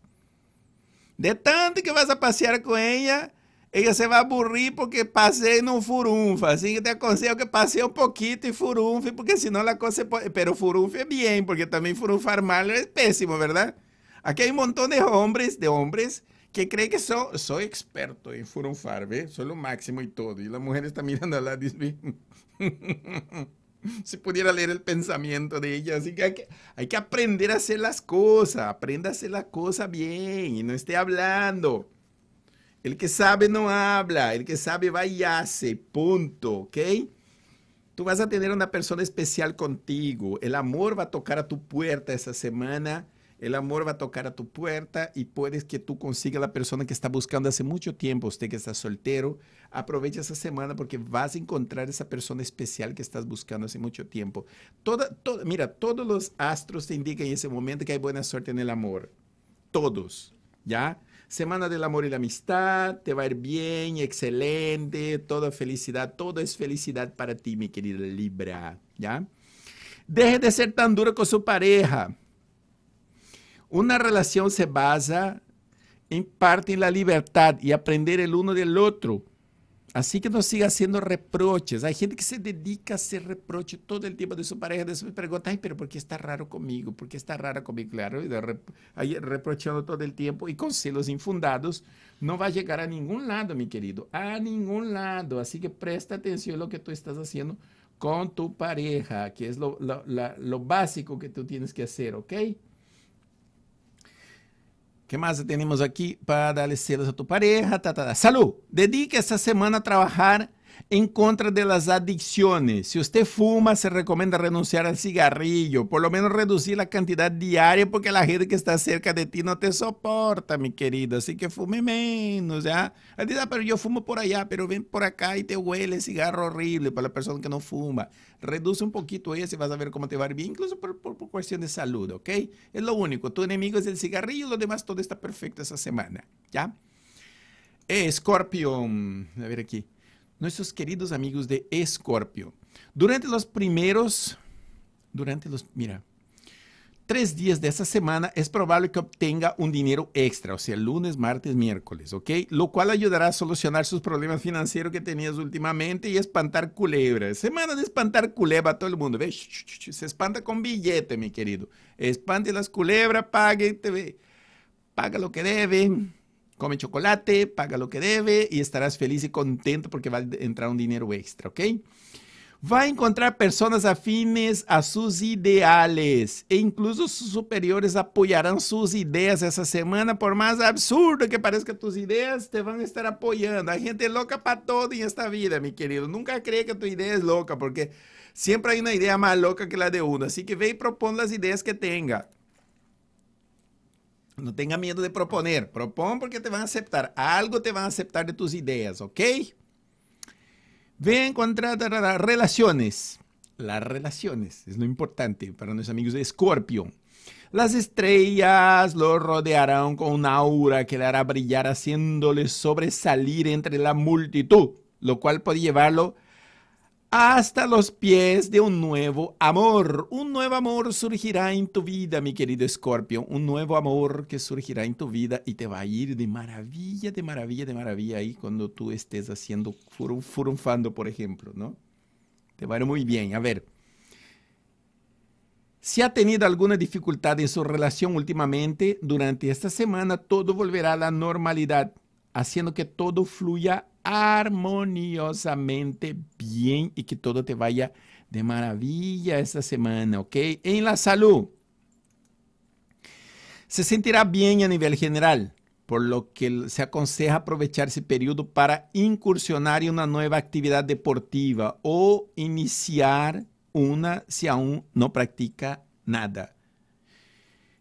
De tanto que vas a pasear con ella, ella se va a aburrir porque pasé no furunfa. Así que te aconsejo que pase un poquito y furunfe, porque si no la cosa se puede... Pero furunfe bien, porque también furunfar mal es pésimo, ¿verdad? Aquí hay un montón de hombres, de hombres que creen que soy experto en furunfar, ¿ve? Soy lo máximo y todo. Y la mujer está mirando a la dice, si pudiera leer el pensamiento de ella. Así que hay, que hay que aprender a hacer las cosas. Aprenda a hacer las cosas bien y no esté hablando. El que sabe no habla. El que sabe va y hace. Punto. ¿Ok? Tú vas a tener una persona especial contigo. El amor va a tocar a tu puerta esa semana el amor va a tocar a tu puerta y puedes que tú consigas la persona que está buscando hace mucho tiempo. Usted que está soltero, aprovecha esa semana porque vas a encontrar esa persona especial que estás buscando hace mucho tiempo. Toda, toda, mira, todos los astros te indican en ese momento que hay buena suerte en el amor. Todos, ¿ya? Semana del amor y la amistad, te va a ir bien, excelente, toda felicidad, todo es felicidad para ti, mi querida Libra, ¿ya? Deje de ser tan duro con su pareja. Una relación se basa en parte en la libertad y aprender el uno del otro. Así que no siga haciendo reproches. Hay gente que se dedica a hacer reproches todo el tiempo de su pareja. Después pregunta, ay, pero ¿por qué está raro conmigo? ¿Por qué está rara conmigo? Claro, ahí reprochando todo el tiempo y con celos infundados, no va a llegar a ningún lado, mi querido. A ningún lado. Así que presta atención a lo que tú estás haciendo con tu pareja, que es lo básico que tú tienes que hacer, ¿ok? ¿Qué más tenemos aquí para darle celos a tu pareja? Salud. Dedique esta semana a trabajar en contra de las adicciones. Si usted fuma, se recomienda renunciar al cigarrillo, por lo menos reducir la cantidad diaria porque la gente que está cerca de ti no te soporta, mi querido. Así que fume menos, ¿ya? Dice, ah, pero yo fumo por allá, pero ven por acá y te huele cigarro horrible para la persona que no fuma. Reduce un poquito eso y vas a ver cómo te va a ir bien, incluso por, por, por cuestión de salud, ¿ok? Es lo único. Tu enemigo es el cigarrillo, lo demás todo está perfecto esa semana, ¿ya? Escorpión, a ver aquí nuestros queridos amigos de Escorpio. Durante los primeros, durante los, mira, tres días de esa semana es probable que obtenga un dinero extra, o sea, lunes, martes, miércoles, ¿ok? Lo cual ayudará a solucionar sus problemas financieros que tenías últimamente y espantar culebras. Semana de espantar culebra a todo el mundo, ¿ves? Se espanta con billete, mi querido. Espante las culebras, pague, te paga lo que debe come chocolate, paga lo que debe y estarás feliz y contento porque va a entrar un dinero extra, ¿ok? Va a encontrar personas afines a sus ideales e incluso sus superiores apoyarán sus ideas esa semana, por más absurdo que parezca tus ideas, te van a estar apoyando. Hay gente loca para todo en esta vida, mi querido. Nunca cree que tu idea es loca porque siempre hay una idea más loca que la de uno. Así que ve y propon las ideas que tenga. No tenga miedo de proponer. Propon porque te van a aceptar. Algo te van a aceptar de tus ideas, ¿ok? Ve a encontrar relaciones. Las relaciones es lo importante para nuestros amigos de Scorpio. Las estrellas lo rodearán con una aura que le hará brillar haciéndole sobresalir entre la multitud, lo cual puede llevarlo hasta los pies de un nuevo amor. Un nuevo amor surgirá en tu vida, mi querido Escorpio. Un nuevo amor que surgirá en tu vida y te va a ir de maravilla, de maravilla, de maravilla ahí cuando tú estés haciendo furunfando, por ejemplo, ¿no? Te va a ir muy bien. A ver. Si ha tenido alguna dificultad en su relación últimamente, durante esta semana todo volverá a la normalidad, haciendo que todo fluya armoniosamente bien y que todo te vaya de maravilla esta semana, ¿ok? En la salud. Se sentirá bien a nivel general, por lo que se aconseja aprovechar ese periodo para incursionar en una nueva actividad deportiva o iniciar una si aún no practica nada.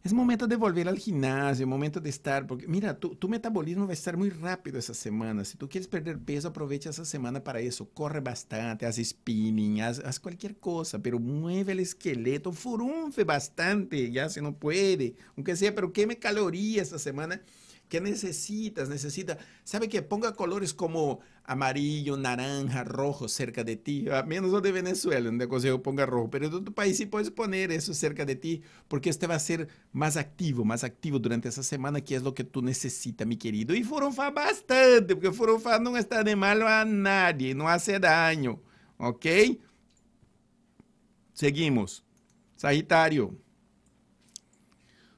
Es momento de volver al gimnasio, momento de estar, porque mira, tu, tu, metabolismo va a estar muy rápido esa semana. Si tú quieres perder peso, aprovecha esa semana para eso. Corre bastante, haz spinning, haz, haz cualquier cosa, pero mueve el esqueleto, furunfe bastante, ya si no puede, aunque sea, pero queme calorías esa semana ¿Qué necesitas? Necesita, ¿sabe qué? Ponga colores como amarillo, naranja, rojo cerca de ti. A menos de Venezuela, donde aconsejo ponga rojo, pero en tu país sí puedes poner eso cerca de ti, porque este va a ser más activo, más activo durante esa semana, que es lo que tú necesitas, mi querido. Y furunfa bastante, porque furunfa no está de malo a nadie, no hace daño, ¿ok? Seguimos. Sagitario.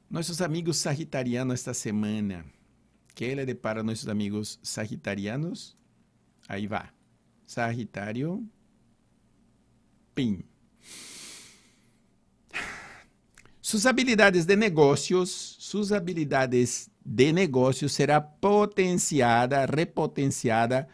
Nuestros amigos sagitarianos esta semana. ¿Qué le depara a nuestros amigos sagitarianos? Ahí va. Sagitario. Pin. Sus habilidades de negocios, sus habilidades de negocios será potenciada, repotenciada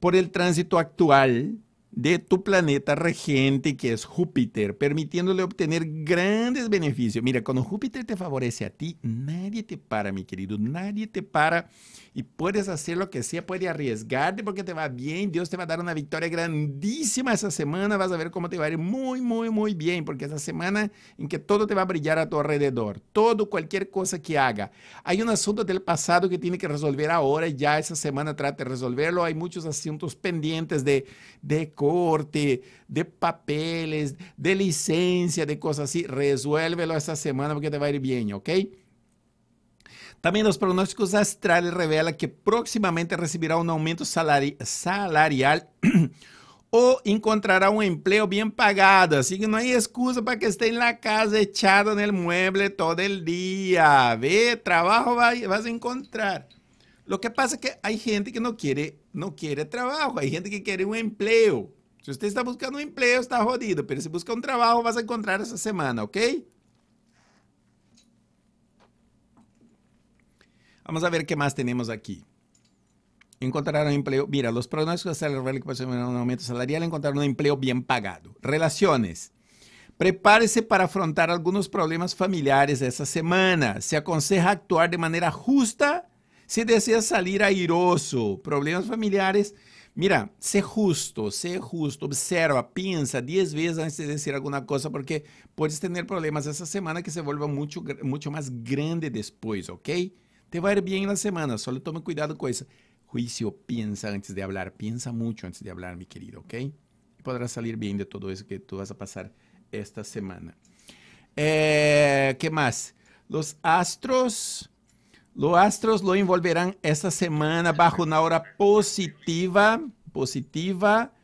por el tránsito actual de tu planeta regente, que es Júpiter, permitiéndole obtener grandes beneficios. Mira, cuando Júpiter te favorece a ti, nadie te para, mi querido, nadie te para y puedes hacer lo que sea, puedes arriesgarte porque te va bien, Dios te va a dar una victoria grandísima esa semana, vas a ver cómo te va a ir muy, muy, muy bien, porque esa semana en que todo te va a brillar a tu alrededor, todo, cualquier cosa que haga. Hay un asunto del pasado que tiene que resolver ahora, ya esa semana trata de resolverlo, hay muchos asuntos pendientes de, de corte, de papeles, de licencia, de cosas así, resuélvelo esta semana porque te va a ir bien, ¿ok? También los pronósticos astrales revelan que próximamente recibirá un aumento salari salarial o encontrará un empleo bien pagado. Así que no hay excusa para que esté en la casa echado en el mueble todo el día. Ve, trabajo vas a encontrar. Lo que pasa es que hay gente que no quiere, no quiere trabajo, hay gente que quiere un empleo. Si usted está buscando un empleo, está jodido, pero si busca un trabajo, vas a encontrar esa semana, ¿ok? Vamos a ver qué más tenemos aquí. Encontrar un empleo. Mira, los pronósticos que un aumento salarial, encontrar un empleo bien pagado. Relaciones. Prepárese para afrontar algunos problemas familiares esa semana. Se aconseja actuar de manera justa si desea salir airoso. Problemas familiares. Mira, sé justo, sé justo, observa, piensa 10 veces antes de decir alguna cosa porque puedes tener problemas esa semana que se vuelva mucho, mucho más grande después, ¿ok? Te va a ir bien la semana, solo tome cuidado con eso. Juicio, piensa antes de hablar, piensa mucho antes de hablar, mi querido, ¿ok? Y podrás salir bien de todo eso que tú vas a pasar esta semana. Eh, ¿Qué más? Los astros, los astros lo envolverán esta semana bajo una hora positiva, positiva.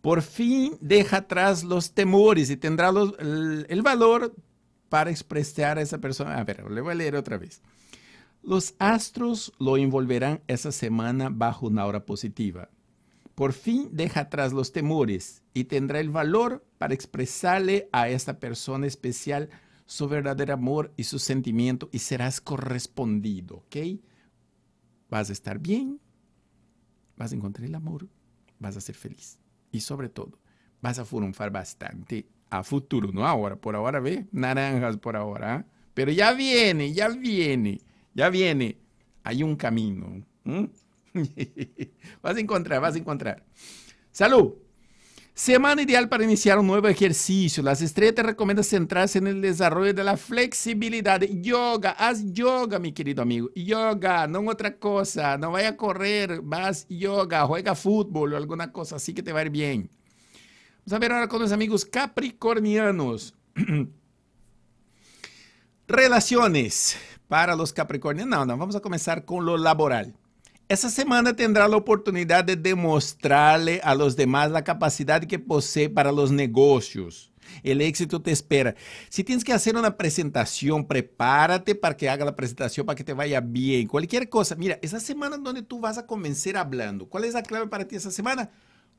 Por fin deja atrás los temores y tendrá el, el valor para expresar a esa persona. A ver, le voy a leer otra vez. Los astros lo envolverán esa semana bajo una hora positiva. Por fin deja atrás los temores y tendrá el valor para expresarle a esta persona especial su verdadero amor y su sentimiento y serás correspondido, ¿ok? Vas a estar bien, vas a encontrar el amor, vas a ser feliz y sobre todo vas a furunfar bastante a futuro, no ahora, por ahora ve, naranjas por ahora, ¿ah? pero ya viene, ya viene ya viene, hay un camino. vas a encontrar, vas a encontrar. Salud. Semana ideal para iniciar un nuevo ejercicio. Las estrellas te recomiendan centrarse en el desarrollo de la flexibilidad. Yoga, haz yoga, mi querido amigo. Yoga, no otra cosa. No vaya a correr, vas yoga, juega fútbol o alguna cosa así que te va a ir bien. Vamos a ver ahora con los amigos capricornianos. Relaciones para los Capricornios. No, no, vamos a comenzar con lo laboral. Esa semana tendrá la oportunidad de demostrarle a los demás la capacidad que posee para los negocios. El éxito te espera. Si tienes que hacer una presentación, prepárate para que haga la presentación, para que te vaya bien. Cualquier cosa. Mira, esa semana donde tú vas a convencer hablando. ¿Cuál es la clave para ti esa semana?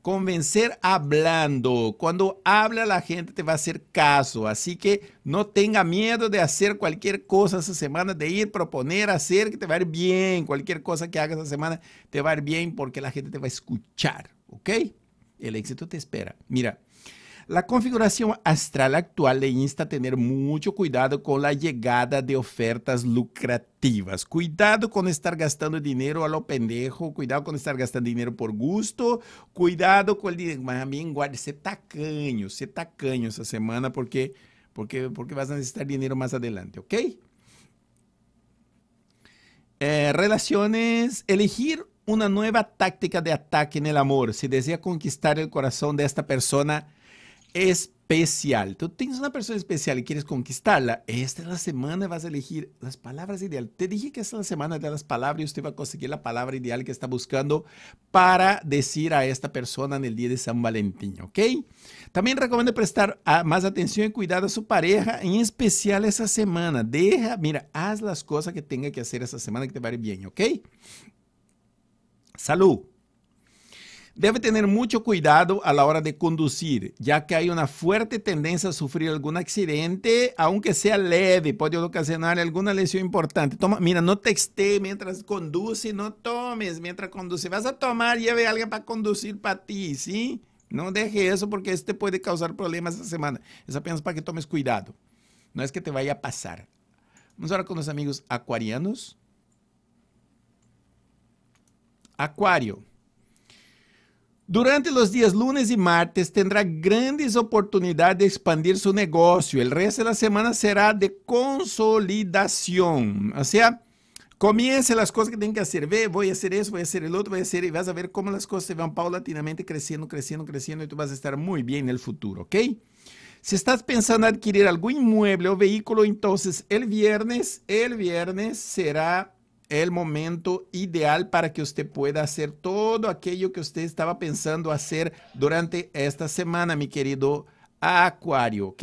Convencer hablando. Cuando habla la gente te va a hacer caso. Así que no tenga miedo de hacer cualquier cosa esa semana, de ir, proponer, hacer, que te va a ir bien. Cualquier cosa que hagas esa semana te va a ir bien porque la gente te va a escuchar. ¿Ok? El éxito te espera. Mira, la configuración astral actual le insta a tener mucho cuidado con la llegada de ofertas lucrativas. Cuidado con estar gastando dinero a lo pendejo, cuidado con estar gastando dinero por gusto, cuidado con el dinero. Mas bien guarde, ser tacaño, ser tacaño esa semana porque, porque, porque vas a necesitar dinero más adelante, ¿ok? Eh, relaciones, elegir una nueva táctica de ataque en el amor. Si desea conquistar el corazón de esta persona, especial. Tú tienes una persona especial y quieres conquistarla. Esta es la semana vas a elegir las palabras ideales. Te dije que esta es la semana de las palabras y usted va a conseguir la palabra ideal que está buscando para decir a esta persona en el día de San Valentín, ¿ok? También recomiendo prestar más atención y cuidado a su pareja, en especial esa semana. Deja, mira, haz las cosas que tenga que hacer esa semana que te va a ir bien, ¿ok? Salud. Debe tener mucho cuidado a la hora de conducir, ya que hay una fuerte tendencia a sufrir algún accidente, aunque sea leve, puede ocasionar alguna lesión importante. Toma, mira, no texte mientras conduce, no tomes mientras conduce. Vas a tomar, lleve a alguien para conducir para ti, ¿sí? No deje eso porque este puede causar problemas esta semana. Es apenas para que tomes cuidado. No es que te vaya a pasar. Vamos ahora con los amigos acuarianos. Acuario. Durante los días lunes y martes tendrá grandes oportunidades de expandir su negocio. El resto de la semana será de consolidación. O sea, comience las cosas que tienen que hacer. Ve, voy a hacer eso, voy a hacer el otro, voy a hacer y vas a ver cómo las cosas se van paulatinamente creciendo, creciendo, creciendo y tú vas a estar muy bien en el futuro, ¿ok? Si estás pensando en adquirir algún inmueble o vehículo, entonces el viernes, el viernes será el momento ideal para que usted pueda hacer todo aquello que usted estaba pensando hacer durante esta semana, mi querido Acuario, ¿ok?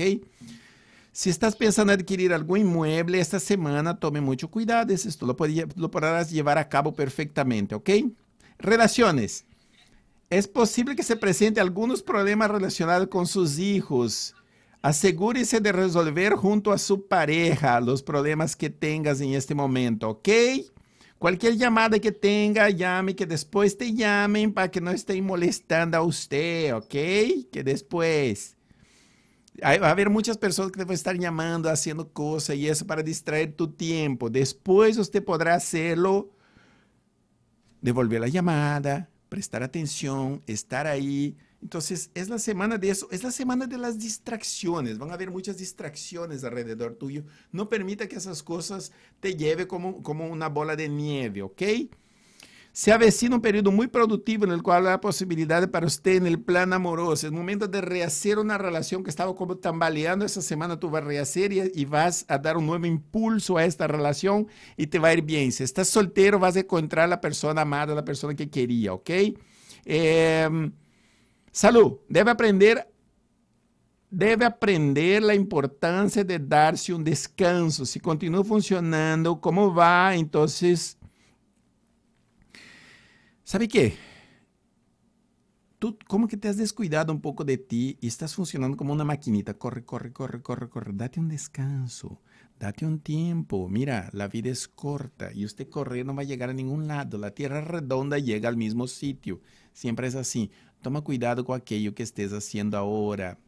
Si estás pensando en adquirir algún inmueble esta semana, tome mucho cuidado, esto lo, lo podrás llevar a cabo perfectamente, ¿ok? Relaciones. Es posible que se presente algunos problemas relacionados con sus hijos. Asegúrese de resolver junto a su pareja los problemas que tengas en este momento, ¿ok? Cualquier llamada que tenga, llame, que después te llamen para que no estén molestando a usted, ¿ok? Que después. Va a haber muchas personas que te van a estar llamando, haciendo cosas y eso para distraer tu tiempo. Después usted podrá hacerlo, devolver la llamada, prestar atención, estar ahí entonces, es la semana de eso, es la semana de las distracciones. Van a haber muchas distracciones alrededor tuyo. No permita que esas cosas te lleven como, como una bola de nieve, ¿ok? Se avecina un periodo muy productivo en el cual hay posibilidad para usted en el plan amoroso. Es momento de rehacer una relación que estaba como tambaleando. Esa semana tú vas a rehacer y, vas a dar un nuevo impulso a esta relación y te va a ir bien. Si estás soltero, vas a encontrar la persona amada, la persona que quería, ¿ok? Eh, Salud, debe aprender debe aprender la importancia de darse un descanso. Si continúa funcionando, ¿cómo va? Entonces, ¿sabe qué? Tú como que te has descuidado un poco de ti y estás funcionando como una maquinita. Corre, corre, corre, corre, corre. Date un descanso. Date un tiempo. Mira, la vida es corta y usted correr no va a llegar a ningún lado. La tierra redonda llega al mismo sitio. Siempre es así. Toma cuidado con aquello que estés haciendo ahora.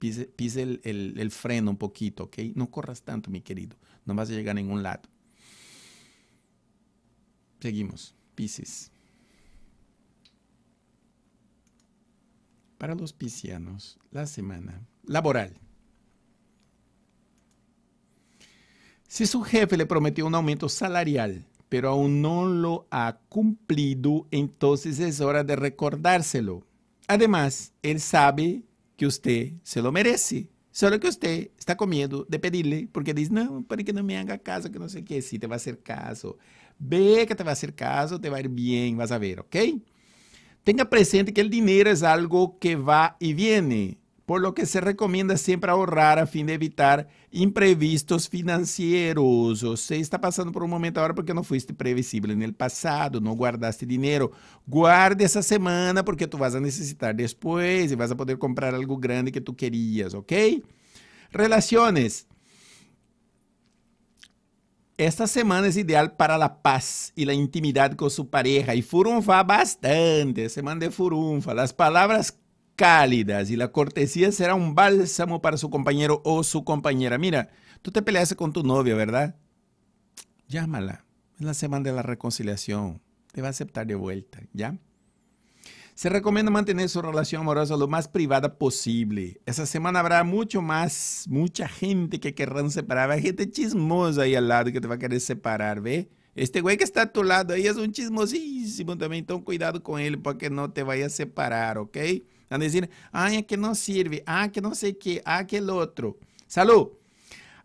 Pise, el, freno un poquito, ¿ok? No corras tanto, mi querido. No vas a llegar a ningún lado. Seguimos. Pisces. Para los piscianos, la semana laboral. Si su jefe le prometió un aumento salarial pero aún no lo ha cumplido, entonces es hora de recordárselo. Además, él sabe que usted se lo merece. Solo que usted está comiendo de pedirle porque dice, no, para que no me haga caso, que no sé qué, sí te va a hacer caso. Ve que te va a hacer caso, te va a ir bien, vas a ver, ¿ok? Tenga presente que el dinero es algo que va y viene por lo que se recomienda siempre ahorrar a fin de evitar imprevistos financieros. Você está passando por um momento agora porque não fuiste previsível no passado, não guardaste dinheiro. Guarde essa semana porque tu vas a necessitar depois e vas a poder comprar algo grande que tu querias, ok? Relaciones. Esta semana é ideal para a paz e a intimidade com sua pareja e furunfa bastante. Semana de furunfa. As palavras cálidas y la cortesía será un bálsamo para su compañero o su compañera. Mira, tú te peleaste con tu novia, ¿verdad? Llámala. Es la semana de la reconciliación. Te va a aceptar de vuelta, ¿ya? Se recomienda mantener su relación amorosa lo más privada posible. Esa semana habrá mucho más, mucha gente que querrán separar. Hay gente chismosa ahí al lado que te va a querer separar, ¿ve? Este güey que está a tu lado ahí es un chismosísimo también. Ten cuidado con él para que no te vaya a separar, ¿ok? A decir, ay, es que no sirve, ah, que no sé qué, ah, que el otro. Salud.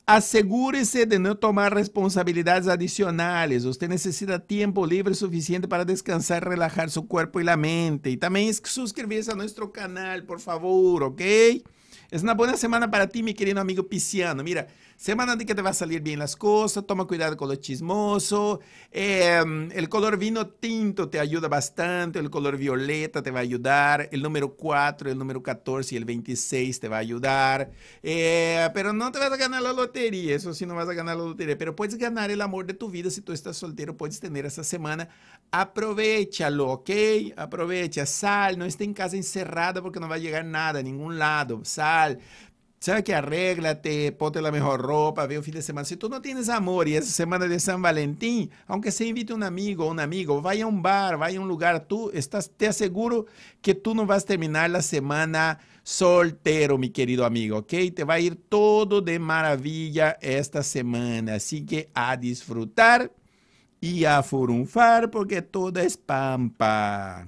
Asegúrese de no tomar responsabilidades adicionales. Usted necesita tiempo libre suficiente para descansar, relajar su cuerpo y la mente. Y también suscribirse a nuestro canal, por favor, ¿ok? Es una buena semana para ti, mi querido amigo pisciano. Mira, semana de que te va a salir bien las cosas, toma cuidado con lo chismoso. Em, el color vino tinto te ayuda bastante, el color violeta te va a ayudar, el número 4, el número 14 y el 26 te va a ayudar. Eh, pero no te vas a ganar la lotería, eso sí no vas a ganar la lotería, pero puedes ganar el amor de tu vida si tú estás soltero, puedes tener esa semana. Aprovechalo, ¿ok? Aprovecha, sal, no esté en casa encerrada porque no va a llegar nada a ningún lado. Sal, sabe que arréglate, ponte la mejor ropa, ve un fin de semana. Si tú no tienes amor y es semana de San Valentín, aunque se invite un amigo un amigo, vaya a un bar, vaya a un lugar, tú estás, te aseguro que tú no vas a terminar la semana soltero, mi querido amigo, ¿ok? Te va a ir todo de maravilla esta semana. Así que a disfrutar y a furunfar porque todo es pampa.